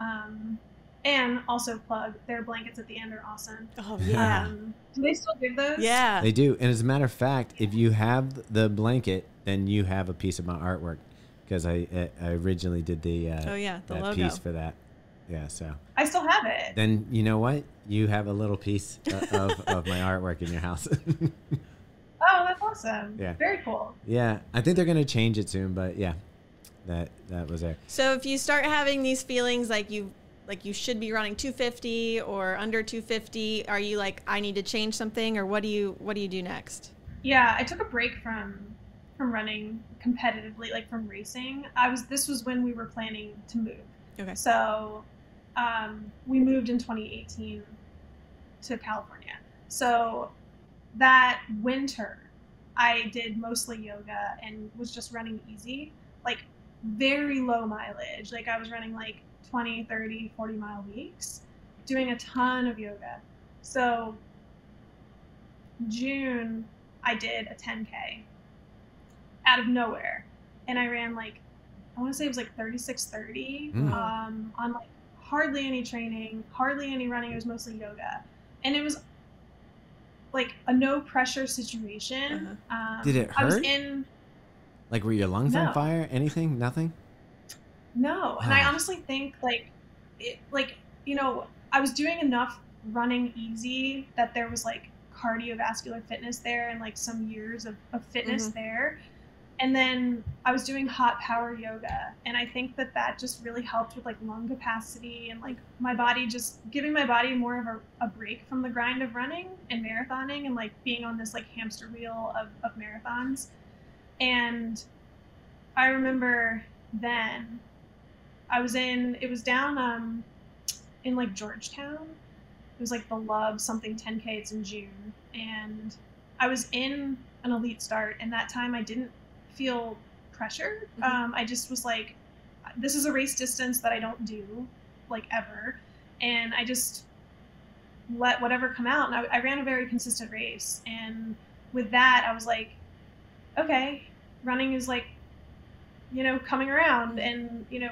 Um and also plug their blankets at the end are awesome. Oh [laughs] Yeah. Um do they still give those? Yeah. They do, and as a matter of fact, if you have the blanket, then you have a piece of my artwork because I I originally did the uh, Oh yeah, the that logo. piece for that. Yeah, so I still have it. then you know what? You have a little piece o- of, of my artwork in your house. [laughs] Oh, that's awesome. Yeah. Very cool. yeah, I think they're gonna change it soon, but yeah, that that was there. So if you start having these feelings like you like you should be running 250 or under 250, are you like I need to change something or what do you what do you do next? Yeah, I took a break from from running competitively, like from racing. I was this was when we were planning to move. Okay. So um, we moved in 2018 to California. So that winter, I did mostly yoga and was just running easy, like very low mileage. Like I was running like 20, 30, 40 mile weeks, doing a ton of yoga. So June, I did a 10K out of nowhere. And I ran like, I want to say it was like 3630 Mm. um, on like hardly any training, hardly any running. It was mostly yoga. And it was like a no pressure situation. Um, Did it I was hurt? in, Like, were your lungs No. on fire? Anything? Nothing? no. And I honestly think like, it, like, you know, I was doing enough running easy that there was like cardiovascular fitness there and like some years of, of fitness Mhm. there and then i was doing hot power yoga and i think that that just really helped with like lung capacity and like my body just giving my body more of a, a break from the grind of running and marathoning and like being on this like hamster wheel of, of marathons. And i remember then i was in it was down um in like georgetown. It was like the love something 10k it's in june. And i was in an elite start and that time i didn't feel pressure. Mhm. um, i just was like this is a race distance that i don't do like ever. And i just let whatever come out and I, I ran a very consistent race. And with that i was like okay running is like you know coming around and you know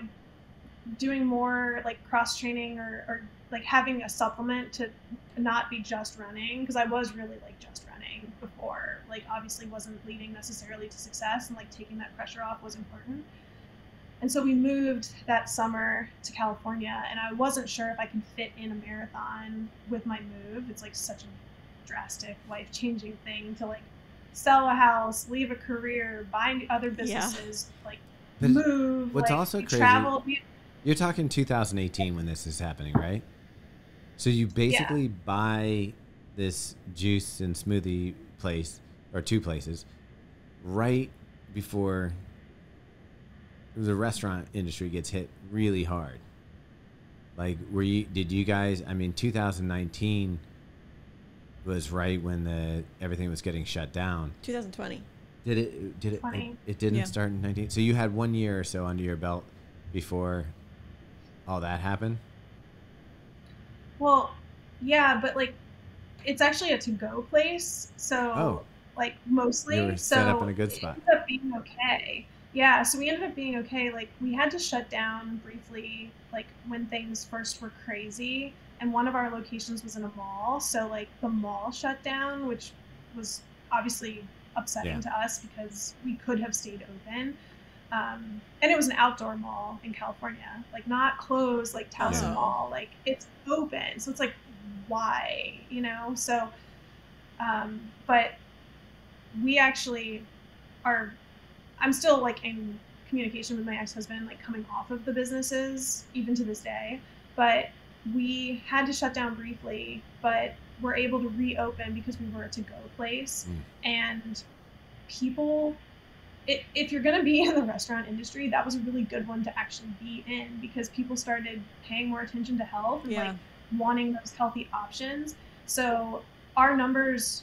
doing more like cross training or, or like having a supplement to not be just running because I was really like just running before like obviously wasn't leading necessarily to success and like taking that pressure off was important. And so we moved that summer to California and I wasn't sure if I could fit in a marathon with my move. It's like such a drastic life changing thing to like sell a house leave a career buy other businesses like But move what's like, also crazy- travel You're talking 2018 when this is happening, right? So you basically buy this juice and smoothie place or two places right before the restaurant industry gets hit really hard. Like were you did you guys I mean 2019 was right when the everything was getting shut down. 2020. Did it did it it, it didn't Yeah. start in 19 so you had one year or so under your belt before all that happened Well, yeah, but like it's actually a to go place. So Oh. like mostly You were so set up in a good spot. It ended up being okay. Yeah, so we ended up being okay. Like we had to shut down briefly like when things first were crazy and one of our locations was in a mall, so like the mall shut down, which was obviously upsetting Yeah. to us because we could have stayed open. Um, and it was an outdoor mall in California, like not closed like Towson Yeah. Mall, like it's open. So it's like, why, you know? So, um, but we actually are. I'm still like in communication with my ex-husband, like coming off of the businesses, even to this day. But we had to shut down briefly, but we're able to reopen because we were a to-go place, Mm. and people i if you're going to be [laughs] in the restaurant industry, that was a really good one to actually be in because people started paying more attention to health and Yeah. like wanting those healthy options. So our numbers,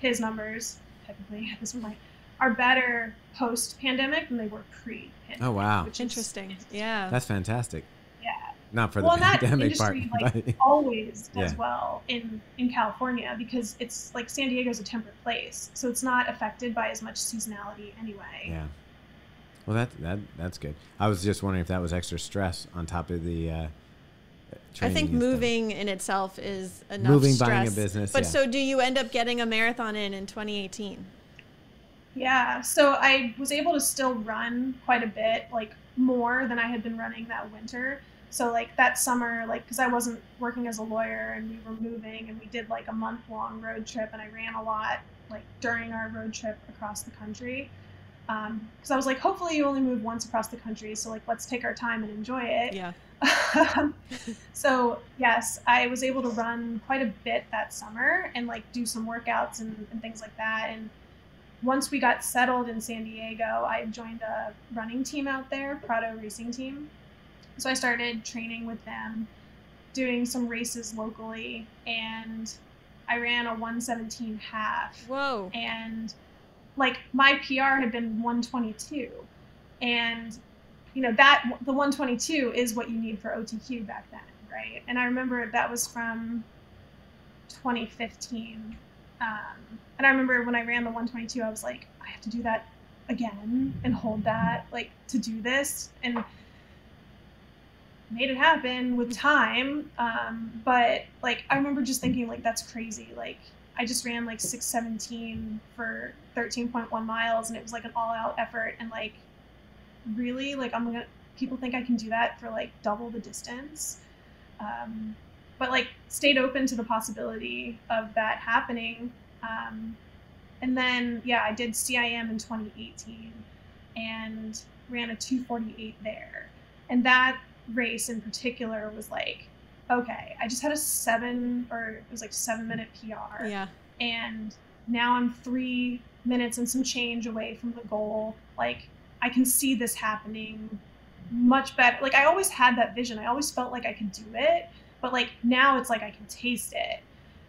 his numbers, technically [laughs] at this point, are better post pandemic than they were pre pandemic. Oh wow. Which is Interesting. Yeah. That's fantastic. yeah, Not for Well, the that pandemic part. industry, like, but- [laughs] always does Yeah. well in in California because it's like San Diego's a temperate place, so it's not affected by as much seasonality anyway. yeah. Well that that that's good. I was just wondering if that was extra stress on top of the uh I think and stuff. moving in itself is enough moving stress. buying a business. But yeah. so do you end up getting a marathon in in 2018? Yeah, so I was able to still run quite a bit, like more than I had been running that winter. So like that summer, like because I wasn't working as a lawyer and we were moving and we did like a month long road trip and I ran a lot like during our road trip across the country. Um, because I was like, hopefully you only move once across the country, so like let's take our time and enjoy it. Yeah. [laughs] so yes, I was able to run quite a bit that summer and like do some workouts and, and things like that. And once we got settled in San Diego, I joined a running team out there, Prado Racing Team. So I started training with them, doing some races locally, and I ran a 117 half Whoa. and like my PR had been 122 and you know that the 122 is what you need for OTQ back then right? And I remember that was from 2015 um, and I remember when I ran the 122 I was like I have to do that again and hold that like to do this and made it happen with time um, but like I remember just thinking like that's crazy like I just ran like 617 for 13.1 miles and it was like an all out effort and like really like I'm gonna people think I can do that for like double the distance um, but like stayed open to the possibility of that happening. Um, and then yeah, I did CIM in 2018 and ran a 248 there, and that race in particular was like, okay, I just had a seven or it was like seven minute PR. Yeah. And now I'm three minutes and some change away from the goal. Like I can see this happening much better. Like I always had that vision. I always felt like I could do it, but like now it's like I can taste it.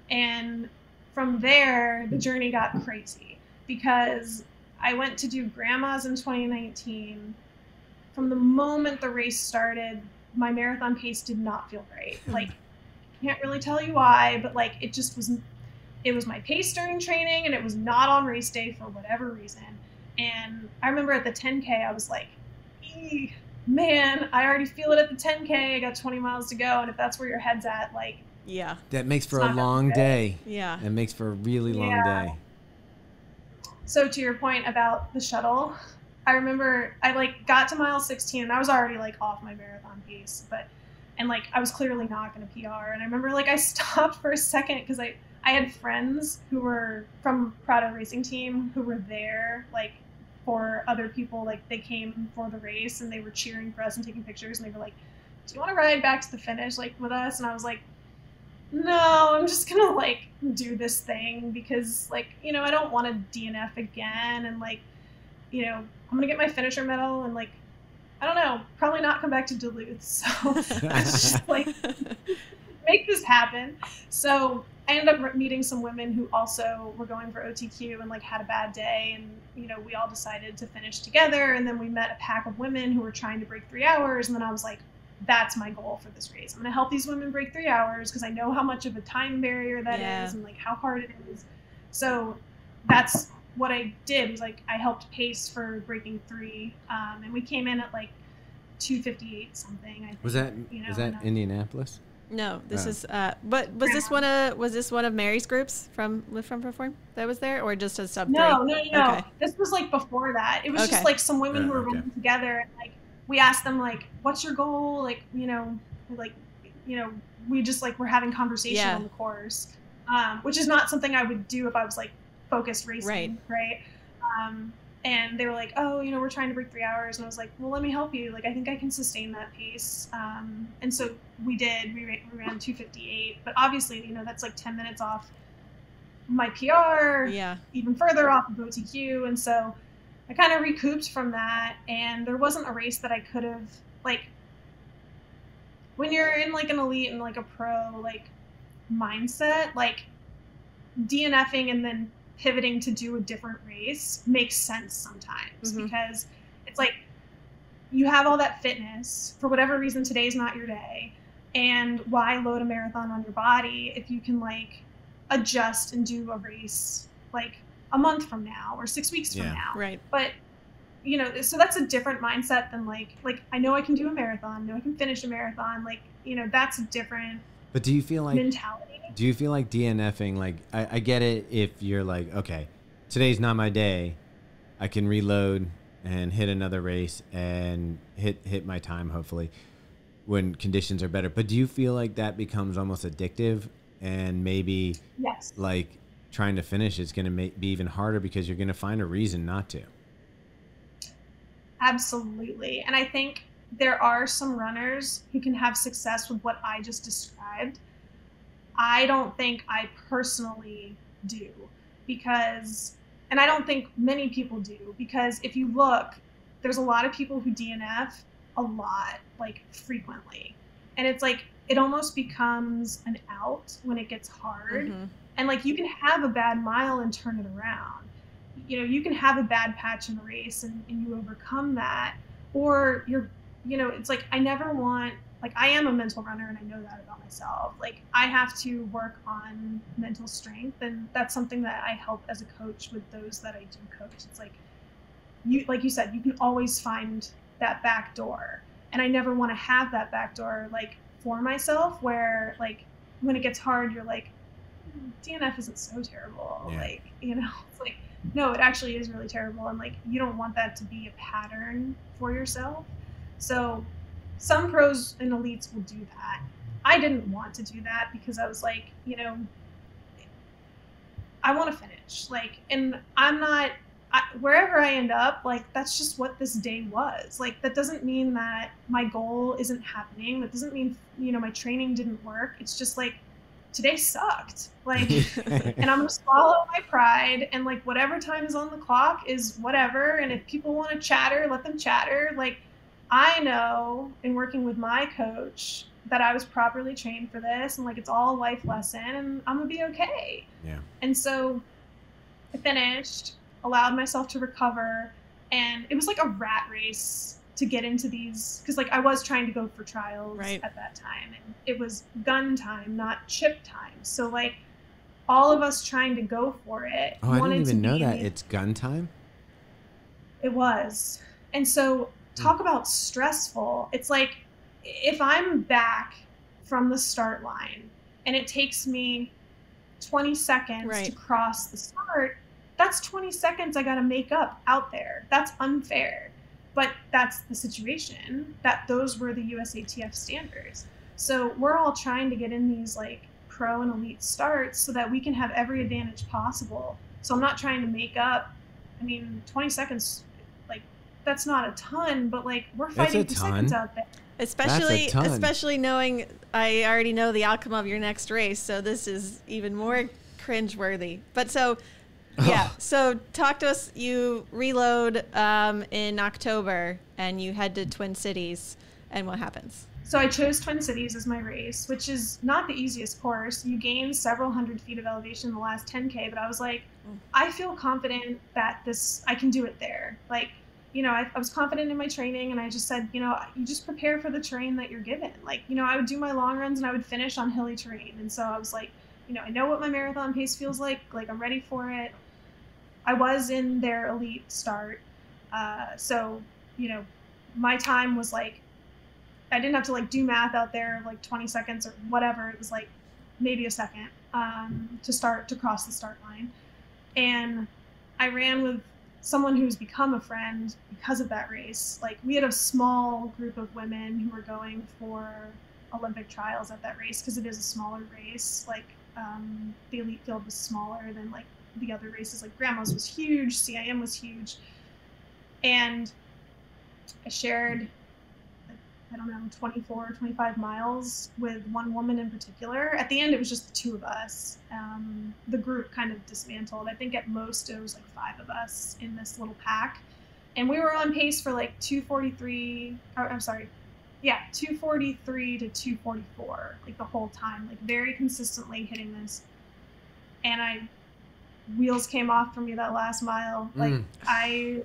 And from there, the journey got crazy because I went to do grandma's in 2019. From the moment the race started, my marathon pace did not feel great. [laughs] Like, can't really tell you why, but like it just was. It was my pace during training, and it was not on race day for whatever reason. And I remember at the 10k, I was like, man, I already feel it at the 10k. I got 20 miles to go, and if that's where your head's at, like, yeah, That makes for a long good. day. yeah, It makes for a really long Yeah. day. So to your point about the shuttle, I remember I like got to mile 16 and I was already like off my marathon pace, but and like I was clearly not going to PR. And I remember like I [laughs] stopped for a second because I I had friends who were from Prado Racing Team who were there like for other people like they came for the race and they were cheering for us and taking pictures and they were like, "Do you want to ride back to the finish like with us?" And I was like, no, I'm just gonna like do this thing because like you know I don't want to DNF again and like you know I'm gonna get my finisher medal and like I don't know probably not come back to Duluth [laughs] so let's just like [laughs] make this happen. So I ended up meeting some women who also were going for OTQ and like had a bad day and you know we all decided to finish together and then we met a pack of women who were trying to break three hours and then I was like that's my goal for this race. I'm going to help these women break three hours because I know how much of a time barrier that is Yeah. and like how hard it is. So that's what I did was like I helped pace for breaking three, um, and we came in at like 258 something. I think, Was that you know, was that and I- Indianapolis? No, this is. Uh, but was this one of was this one of Mary's groups from Live from Perform that was there, or just a sub No, three? no, no, no. Okay. This was like before that. It was Okay. just like some women who were okay. running together, and like we asked them like, "What's your goal?" Like, you know, like, you know, we just like we're having conversation Yeah. on the course, um, which is not something I would do if I was like focused racing, Right. right? Um, and they were like, "Oh, you know, we're trying to break three hours," and I was like, "Well, let me help you. Like, I think I can sustain that pace." Um, and so we did. We, ra- we ran 258, but obviously, you know, that's like 10 minutes off my PR Yeah, even further off of OTQ. And so I kind of recouped from that. And there wasn't a race that I could have, like, when you're in like an elite and like a pro, like, mindset, like, DNFing and then pivoting to do a different race makes sense sometimes Mhm. because it's like you have all that fitness for whatever reason today's not your day and why load a marathon on your body if you can like adjust and do a race like a month from now or six weeks from Yeah. now right. but you know so that's a different mindset than like like i know i can do a marathon I know i can finish a marathon like you know that's a different But do you feel like mentality do you feel like DNFing? Like I, I get it if you're like, okay, today's not my day. I can reload and hit another race and hit hit my time hopefully when conditions are better. But do you feel like that becomes almost addictive and maybe yes like trying to finish is going to make, be even harder because you're going to find a reason not to. Absolutely. And I think there are some runners who can have success with what I just described. I don't think I personally do. Because, and I don't think many people do. Because if you look, there's a lot of people who DNF a lot, like frequently. And it's like, it almost becomes an out when it gets hard. Mhm. and like you can have a bad mile and turn it around. You know you can have a bad patch in a race and, and you overcome that. Or you're you know it's like i never want like i am a mental runner and i know that about myself like i have to work on mental strength and that's something that i help as a coach with those that i do coach it's like you like you said you can always find that back door and i never want to have that back door like for myself where like when it gets hard you're like DNF isn't so terrible. Yeah. Like, you know, [laughs] it's like, no, it actually is really terrible. And like, you don't want that to be a pattern for yourself. So some pros and elites will do that. I didn't want to do that because I was like, you know, I want to finish. Like, and I'm not, I, wherever I end up, like, that's just what this day was. Like, that doesn't mean that my goal isn't happening. That doesn't mean, you know, my training didn't work. It's just like, today sucked. Like, [laughs] and I'm gonna swallow my pride and like whatever time is on the clock is whatever. And if people want to chatter, let them chatter. Like, I know in working with my coach that I was properly trained for this and like it's all a life lesson and I'm gonna be okay. Yeah. And so I finished, allowed myself to recover, and it was like a rat race to get into these because like I was trying to go for trials Right. at that time and it was gun time, not chip time. So like all of us trying to go for it. Oh, I didn't even know be- that. It's gun time. it was. And so, Mm. talk about stressful. It's like if I'm back from the start line and it takes me 20 seconds to cross the start, that's 20 seconds I got to make up out there. That's unfair. But that's the situation that those were the USATF standards. So, we're all trying to get in these like pro and elite starts so that we can have every advantage possible. So, I'm not trying to make up I mean, 20 seconds, that's not a ton, but like, we're fighting for seconds out there. Especially, especially knowing I already know the outcome of your next race, so this is even more cringeworthy. But so, [laughs] yeah. So talk to us. You reload um, in October, and you head to Twin Cities, and what happens? So I chose Twin Cities as my race, which is not the easiest course. You gain several hundred feet of elevation in the last 10K, but I was like, Mm. I feel confident that this, I can do it there. Like, you know, I, I was confident in my training and I just said, you know, you just prepare for the terrain that you're given. Like, you know, I would do my long runs and I would finish on hilly terrain. And so I was like, you know, I know what my marathon pace feels like. Like, I'm ready for it. I was in their elite start. Uh, so, you know, my time was like, I didn't have to like do math out there like 20 seconds or whatever. It was like maybe a second um, to start to cross the start line. And I ran with someone who's become a friend because of that race. Like we had a small group of women who were going for Olympic trials at that race because it is a smaller race. Like um, the elite field was smaller than like the other races. Like Grandma's was huge, CIM was huge, and I shared I don't know, 24, 25 miles with one woman in particular. At the end, it was just the two of us. Um, the group kind of dismantled. I think at most it was like five of us in this little pack. And we were on pace for like 243, or, I'm sorry, yeah, 243 to 244, like the whole time, like very consistently hitting this. And I, wheels came off for me that last mile. Like, Mm. I,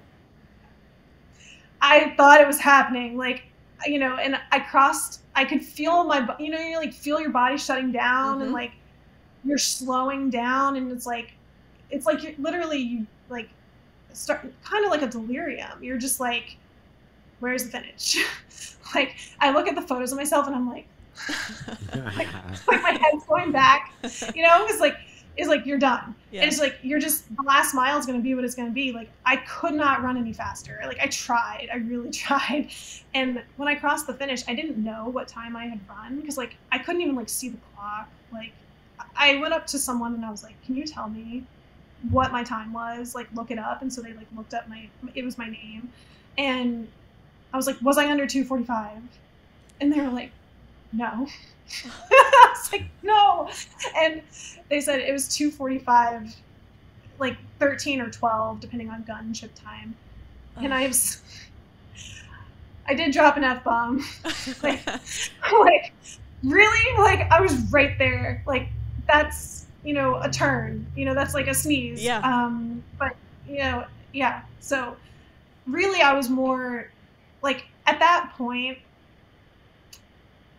I thought it was happening. Like, you know, and I crossed. I could feel my, you know, you like feel your body shutting down, and Mhm. like you're slowing down, and it's like, it's like you're literally you like start kind of like a delirium. You're just like, where's the finish? [laughs] like I look at the photos of myself, and I'm like, [laughs] [laughs] like my head's going back, you know, it's like, it's like you're done. Yeah. And it's like you're just the last mile is going to be what it's going to be. Like I could not run any faster. Like I tried, I really [laughs] tried. And when I crossed the finish, I didn't know what time I had run because like I couldn't even like see the clock. Like I went up to someone and I was like, "Can you tell me what my time was? Like look it up." And so they like looked up my it was my name, and I was like, "Was I under 245?" And they were like, "No." [laughs] I was like, "No," and they said it was 245 like 13 or 12 depending on gun chip time. And i was i did drop an f-bomb. [laughs] Like like really? Like i was right there. Like that's you know a turn. You know that's like a sneeze. Yeah. um but you know yeah. So really i was more like at that point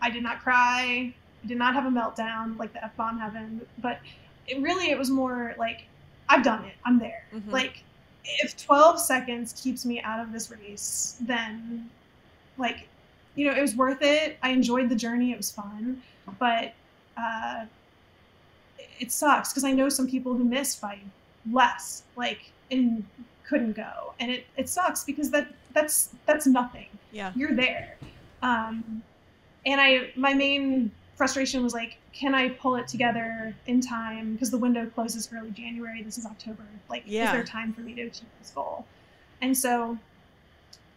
i did not cry. I did not have a meltdown like the f-bomb happened but it really it was more like i've done it. I'm there. Mhm. like if 12 seconds keeps me out of this race then like you know it was worth it. I enjoyed the journey. It was fun. But uh it sucks because i know some people who missed by less like and couldn't go. And it, it sucks because that that's that's nothing. Yeah. you're there. Um and i my main frustration was like, can I pull it together in time? Because the window closes early January. This is October. Like, Yeah. is there time for me to achieve this goal? And so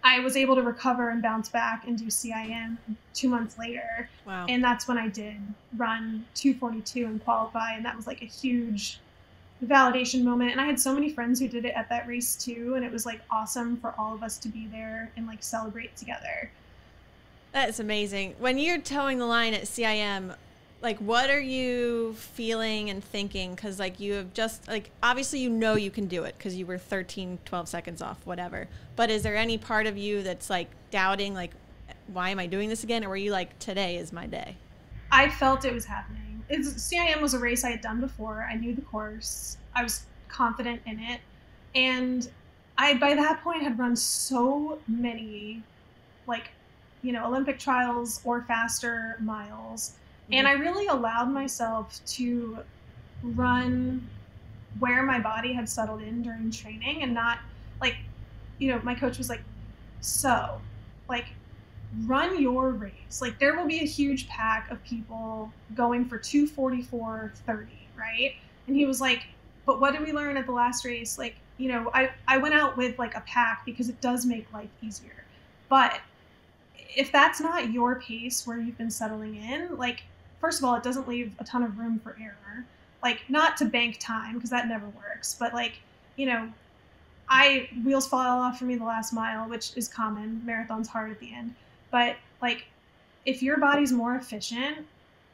I was able to recover and bounce back and do CIM two months later. Wow. And that's when I did run 242 and qualify. And that was like a huge validation moment. And I had so many friends who did it at that race too. And it was like awesome for all of us to be there and like celebrate together. That's amazing. When you're towing the line at CIM, like what are you feeling and thinking cuz like you have just like obviously you know you can do it cuz you were 13 12 seconds off whatever. But is there any part of you that's like doubting like why am I doing this again or were you like today is my day? I felt it was happening. It's, CIM was a race I had done before. I knew the course. I was confident in it. And I, by that point, had run so many, like, you know, Olympic trials or faster miles. Mm-hmm. And I really allowed myself to run where my body had settled in during training and not, like, you know, my coach was like, so, like, run your race. Like there will be a huge pack of people going for 244.30, right? And he was like, but what did we learn at the last race? Like, you know, I, I went out with like a pack because it does make life easier. But if that's not your pace where you've been settling in, like, first of all, it doesn't leave a ton of room for error. Like, not to bank time because that never works, but like, you know, I wheels fall off for me the last mile, which is common. Marathon's hard at the end. But like if your body's more efficient,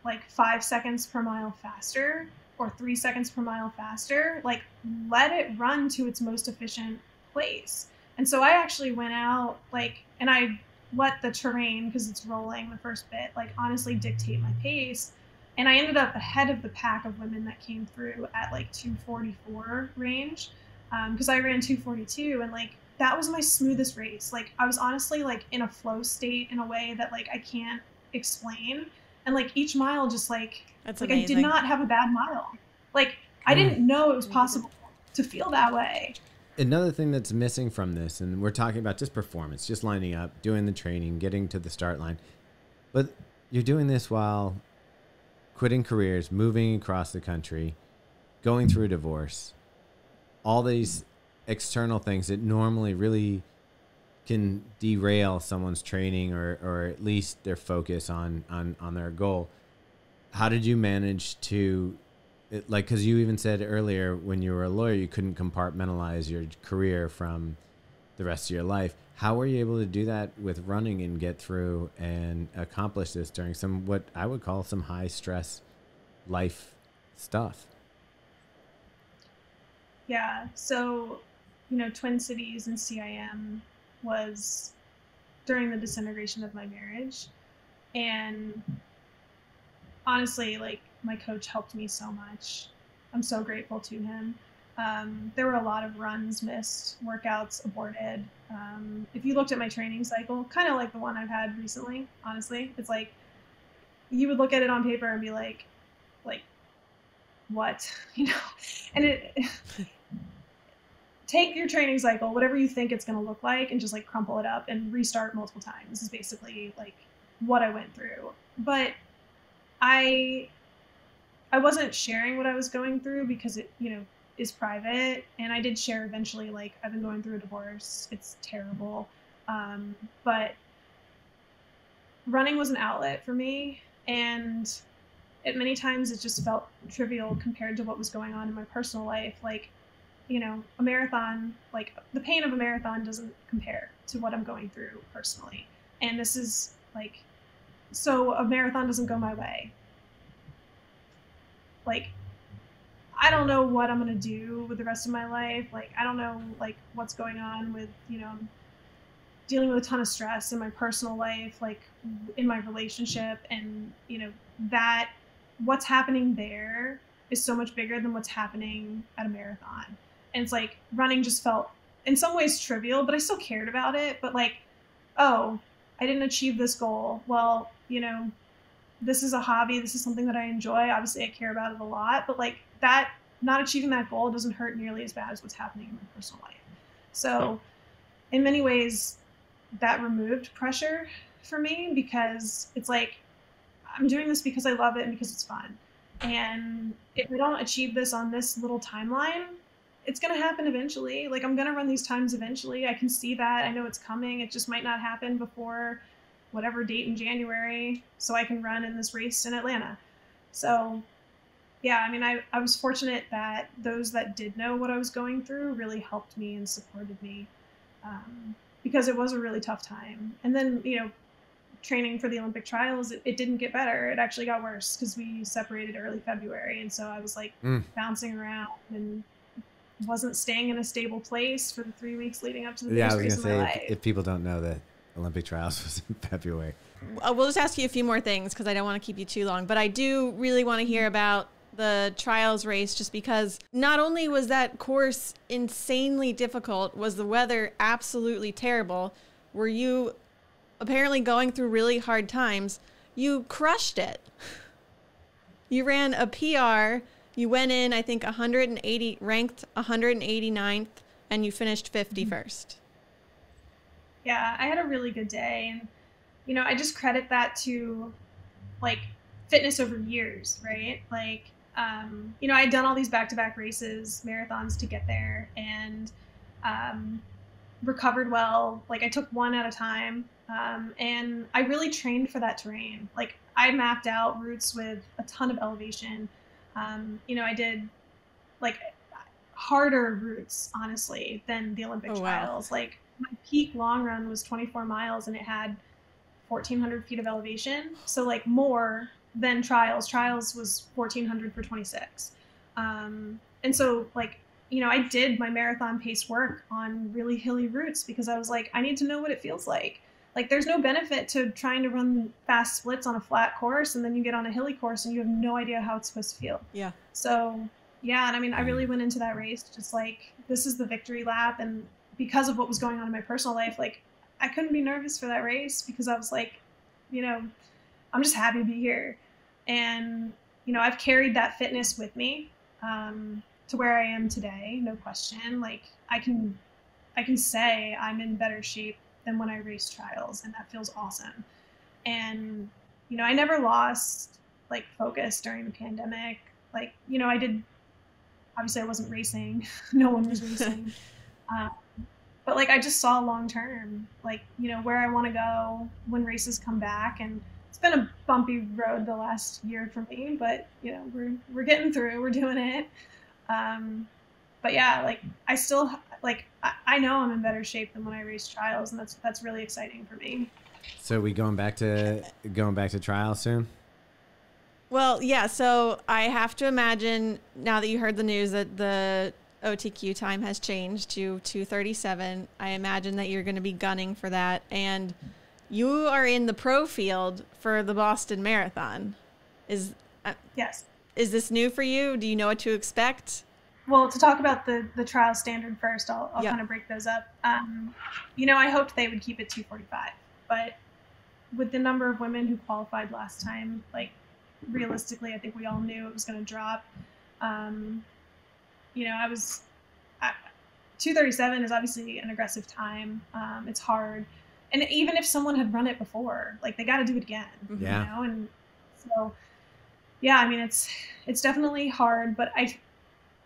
like five seconds per mile faster or three seconds per mile faster, like let it run to its most efficient place. And so I actually went out like and I let the terrain because it's rolling the first bit, like honestly dictate my pace. And I ended up ahead of the pack of women that came through at like 244 range um, because I ran 242 and like that was my smoothest race. Like I was honestly like in a flow state in a way that like I can't explain. And like each mile just like That's like amazing. I did not have a bad mile. Like I mm. didn't know it was possible to feel that way. Another thing that's missing from this, and we're talking about just performance, just lining up, doing the training, getting to the start line, but you're doing this while quitting careers, moving across the country, going through a divorce, all these external things that normally really can derail someone's training or, or at least their focus on, on, on their goal. How did you manage to, it, like, because you even said earlier when you were a lawyer, you couldn't compartmentalize your career from the rest of your life. How were you able to do that with running and get through and accomplish this during some, what I would call some high stress life stuff? Yeah. So, you know, Twin Cities and CIM was during the disintegration of my marriage. And honestly, like, my coach helped me so much. I'm so grateful to him. Um, there were a lot of runs missed, workouts aborted. Um, if you looked at my training cycle, kind of like the one I've had recently, honestly, it's like you would look at it on paper and be like, like, what, [laughs] you know? And it, [laughs] take your training cycle, whatever you think it's going to look like, and just like crumple it up and restart multiple times. This is basically like what I went through. But I I wasn't sharing what I was going through because it, you know, is private. And I did share eventually, like, I've been going through a divorce. It's terrible. Um, but running was an outlet for me. And at many times it just felt trivial compared to what was going on in my personal life. Like, you know, a marathon, like the pain of a marathon doesn't compare to what I'm going through personally. And this is like, so a marathon doesn't go my way. Like, I don't know what I'm to do with the rest of my life. Like, I don't know, like, what's going on with, you know, dealing with a ton of stress in my personal life, like in my relationship. And, you know, that what's happening there is so much bigger than what's happening at a marathon. And it's like running just felt in some ways trivial, but I still cared about it. But like, oh, I didn't achieve this goal. Well, you know, this is a hobby. This is something that I enjoy. Obviously, I care about it a lot, but like that, not achieving that goal doesn't hurt nearly as bad as what's happening in my personal life. So, in many ways, that removed pressure for me because it's like I'm doing this because I love it and because it's fun. And if I don't achieve this on this little timeline, it's going to happen eventually. Like I'm going to run these times eventually. I can see that. I know it's coming. It just might not happen before whatever date in January so I can run in this race in Atlanta. So yeah, I mean, I, I was fortunate that those that did know what I was going through really helped me and supported me um, because it was a really tough time. And then, you know, training for the Olympic trials, it, it didn't get better. It actually got worse because we separated early February. And so I was like mm. bouncing around and wasn't staying in a stable place for the three weeks leading up to the yeah, I was gonna say if, if, people don't know that Olympic trials [laughs] was in February. Uh, we'll just ask you a few more things because I don't want to keep you too long, but I do really want to hear about the trials race just because not only was that course insanely difficult, was the weather absolutely terrible. Were you apparently going through really hard times? You crushed it. [laughs] You ran a PR you went in, I think, 180, ranked 189th, and you finished 51st. Yeah, I had a really good day. And, you know, I just credit that to like fitness over years, right? Like, um, you know, I'd done all these back to back races, marathons to get there, and um, recovered well. Like, I took one at a time. Um, and I really trained for that terrain. Like, I mapped out routes with a ton of elevation um, you know, I did like harder routes, honestly, than the Olympic oh, trials. Wow. Like my peak long run was 24 miles and it had 1400 feet of elevation. So like more than trials. Trials was 1400 for 26. Um, and so like, you know, I did my marathon pace work on really hilly routes because I was like, I need to know what it feels like like there's no benefit to trying to run fast splits on a flat course and then you get on a hilly course and you have no idea how it's supposed to feel. Yeah. So yeah, and I mean I really went into that race just like this is the victory lap and because of what was going on in my personal life, like I couldn't be nervous for that race because I was like, you know, I'm just happy to be here. And, you know, I've carried that fitness with me um, to where I am today, no question. Like I can I can say I'm in better shape than when I race trials, and that feels awesome. And you know, I never lost like focus during the pandemic. Like you know, I did. Obviously, I wasn't racing. [laughs] no one was racing. um, [laughs] but like I just saw long term, like you know where I want to go when races come back, and it's been a bumpy road the last year for me. But you know we're we're getting through. We're doing it. Um, but yeah, like I still like I, I know I'm in better shape than when I raced trials, and that's that's really exciting for me. So we going back to going back to trials soon? Well, yeah. So I have to imagine now that you heard the news that the OTQ time has changed to 237. I imagine that you're going to be gunning for that, and you are in the pro field for the Boston Marathon. Is uh, yes. Is this new for you? Do you know what to expect? well, to talk about the the trial standard first, I'll, I'll yep. kind of break those up. Um, you know, I hoped they would keep it 245, but with the number of women who qualified last time, like realistically, I think we all knew it was going to drop. Um, you know, I was 237 is obviously an aggressive time. Um, it's hard, and even if someone had run it before, like they got to do it again. Yeah. You know, and so yeah, I mean, it's it's definitely hard, but I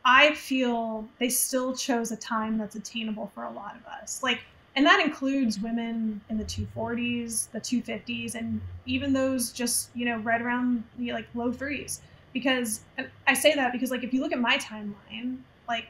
I feel they still chose a time that's attainable for a lot of us. Like, and that includes women in the 240s, the 250s, and even those just, you know, right around the like low threes. Because I say that because, like, if you look at my timeline, like,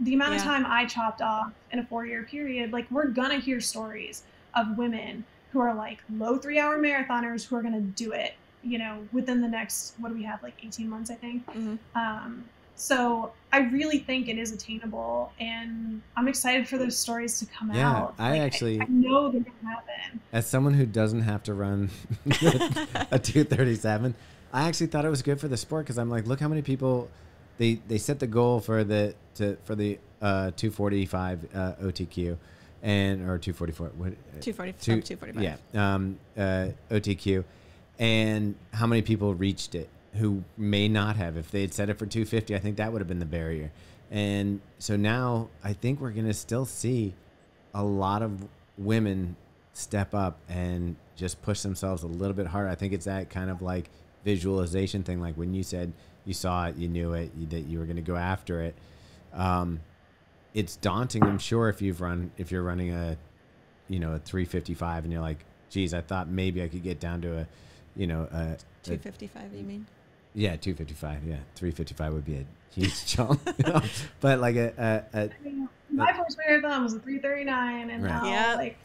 the amount yeah. of time I chopped off in a four year period, like, we're gonna hear stories of women who are like low three hour marathoners who are gonna do it, you know, within the next, what do we have, like 18 months, I think. Mm-hmm. Um, so I really think it is attainable, and I'm excited for those stories to come yeah, out. I actually I, I know they're gonna happen. As someone who doesn't have to run [laughs] a 237, I actually thought it was good for the sport because I'm like, look how many people they they set the goal for the to for the uh, 245 uh, OTQ and or 244 what 240 two, 245 yeah um, uh, OTQ and how many people reached it who may not have. If they had set it for 250, I think that would have been the barrier. And so now I think we're going to still see a lot of women step up and just push themselves a little bit harder. I think it's that kind of like visualization thing. Like when you said you saw it, you knew it, you, that you were going to go after it. Um, it's daunting, I'm sure, if you've run if you're running a, you know, a 355 and you're like, geez, I thought maybe I could get down to a, you know, a, a 255, you mean? yeah, 255. Yeah, 355 would be a huge [laughs] jump. but like a, a, a my first marathon was a 339, and Right. now Yeah. like,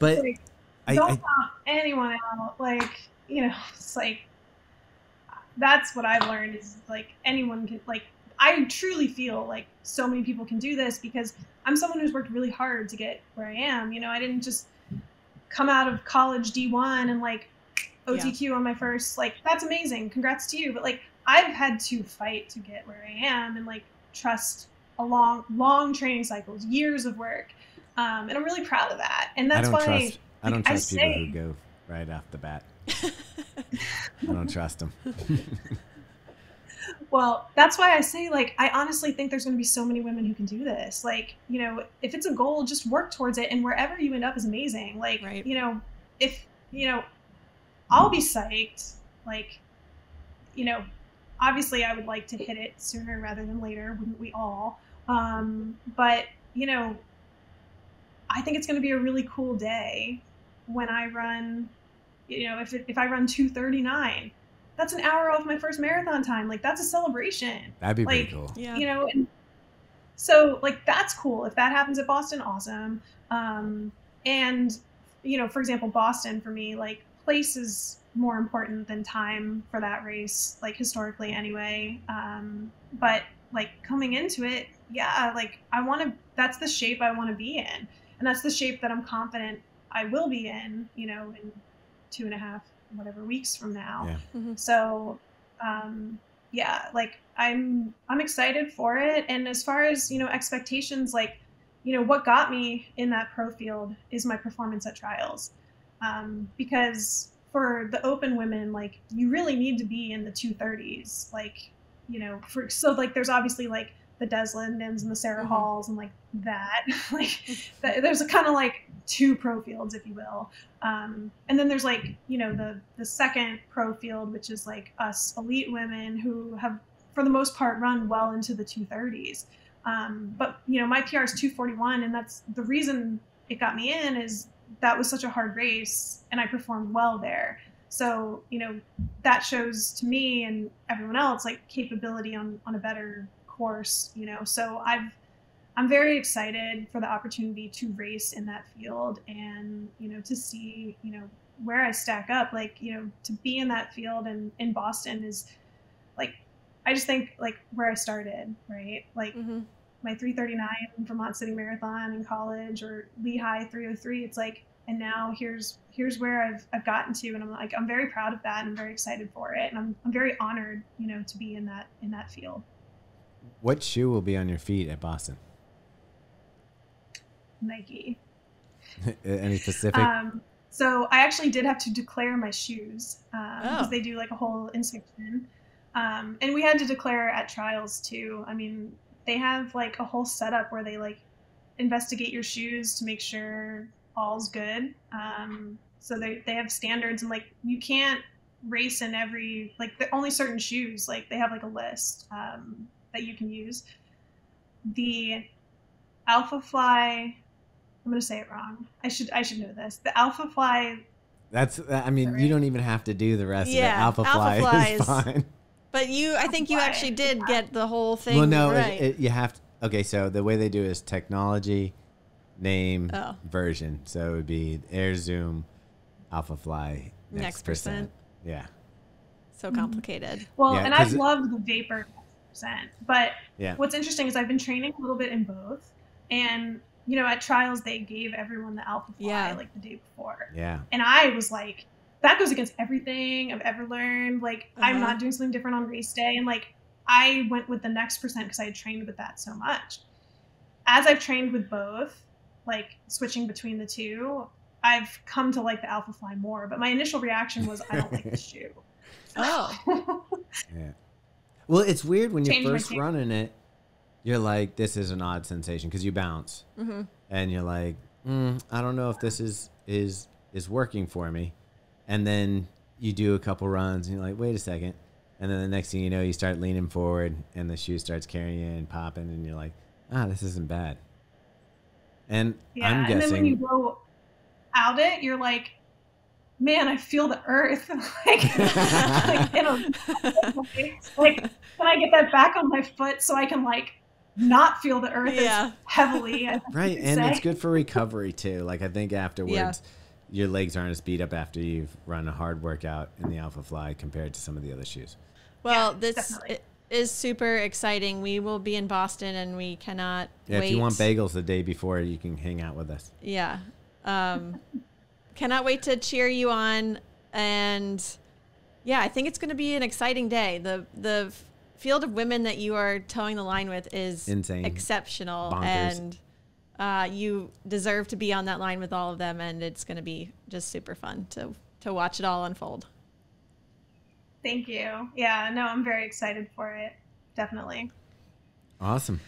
but like I, don't I count anyone out. Like you know, it's like that's what I've learned is like anyone can like. I truly feel like so many people can do this because I'm someone who's worked really hard to get where I am. You know, I didn't just come out of college D1 and like OTQ on my first. Like that's amazing. Congrats to you. But like I've had to fight to get where I am and like trust a long, long training cycles, years of work. Um, and I'm really proud of that. And I that's don't why trust. I don't I trust people say- who go right off the bat. [laughs] I don't trust them. [laughs] Well, that's why I say, like, I honestly think there's going to be so many women who can do this. Like, you know, if it's a goal, just work towards it, and wherever you end up is amazing. Like, Right. you know, if, you know, I'll be psyched. Like, you know, obviously I would like to hit it sooner rather than later, wouldn't we all? Um, but, you know, I think it's going to be a really cool day when I run, you know, if, it, if I run 239 that's an hour off my first marathon time. Like that's a celebration. That'd be pretty cool. Yeah. You know, and so like that's cool. If that happens at Boston, awesome. Um, and you know, for example, Boston for me, like place is more important than time for that race, like historically anyway. Um, but like coming into it, yeah, like I want to. That's the shape I want to be in, and that's the shape that I'm confident I will be in. You know, in two and a half whatever weeks from now. Yeah. Mhm. So, um, yeah, like I'm I'm excited for it. And as far as you know, expectations, like you know, what got me in that pro field is my performance at trials, um, because for the open women, like you really need to be in the 230s, like you know, for so like there's obviously like the Des Lindens and the Sarah Mhm. Halls and like that, [laughs] like [laughs] th- there's a kind of like two pro fields, if you will. Um, and then there's like you know the the second pro field, which is like us elite women who have for the most part run well into the 230s. Um, but you know my PR is 241, and that's the reason it got me in is that was such a hard race, and I performed well there. So you know that shows to me and everyone else like capability on on a better course. You know, so I've I'm very excited for the opportunity to race in that field and you know to see you know where I stack up. Like you know to be in that field and in Boston is like I just think like where I started, right? Like Mhm. my 339 Vermont City Marathon in college or Lehigh 303. It's like and now here's here's where I've I've gotten to and I'm like I'm very proud of that and I'm very excited for it and I'm I'm very honored you know to be in that in that field. What shoe will be on your feet at Boston? Nike. Any specific? Um, so I actually did have to declare my shoes because Oh. they do like a whole inspection, um, and we had to declare at trials too. I mean, they have like a whole setup where they like investigate your shoes to make sure all's good. Um, so they they have standards and like you can't race in every like the only certain shoes like they have like a list um, that you can use. The Alpha Fly I'm gonna say it wrong. I should I should know this. The Alpha Fly. That's. Uh, I mean, Right. you don't even have to do the rest Yeah, of it. Alpha, Alpha fly is flies. fine. But you, I think you actually did get the whole thing well, no, right. it, you have to. Okay, so the way they do it is technology, name, Oh. version. So it would be Air Zoom, Alpha Fly, next, Next percent. percent. Yeah, so complicated. Mm-hmm. Well, Yeah, and 'cause I've loved the Vapor percent, but yeah. what's interesting is I've been training a little bit in both, and you know at trials they gave everyone the Alpha Fly Yeah. like the day before, Yeah. and I was like, that goes against everything I've ever learned. Like I'm Uh-huh. not doing something different on race day, and like I went with the next percent because I had trained with that so much. As I've trained with both, like switching between the two, I've come to like the Alpha Fly more. But my initial reaction was, I don't like this [laughs] shoe. Oh. [laughs] Yeah. Well, it's weird when you're Change first running it. You're like, this is an odd sensation because you bounce, hmm and you're like, mm, I don't know if this is is is working for me. and then you do a couple runs, and you're like, wait a second, and then the next thing you know, you start leaning forward, and the shoe starts carrying you and popping, and you're like, ah, this isn't bad. And Yeah, I'm guessing. and then when you go out it, you're like, man, I feel the earth. [laughs] like, like, [laughs] like, can I get that back on my foot so I can like not feel the earth Yeah. as heavily? As [laughs] Right, could and it's good for recovery too. Like I think afterwards, Yeah. your legs aren't as beat up after you've run a hard workout in the Alpha Fly compared to some of the other shoes. Well, Yeah, this definitely. is super exciting. We will be in Boston, and we cannot Yeah, wait. if you want bagels the day before, you can hang out with us. Yeah. Um, cannot wait to cheer you on. And yeah, I think it's going to be an exciting day. The the f- field of women that you are toeing the line with is Insane. exceptional, Bonkers. and uh, you deserve to be on that line with all of them. And it's going to be just super fun to to watch it all unfold. Thank you. Yeah, no, I'm very excited for it. Definitely. Awesome.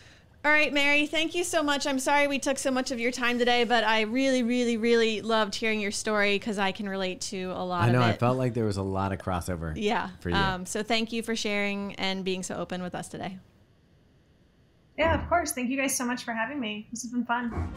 All right, Mary, thank you so much. I'm sorry we took so much of your time today, but I really, really, really loved hearing your story because I can relate to a lot of I know. I it. felt like there was a lot of crossover. [laughs] Yeah. for you. Um, so thank you for sharing and being so open with us today. Yeah, of course. Thank you guys so much for having me. This has been fun.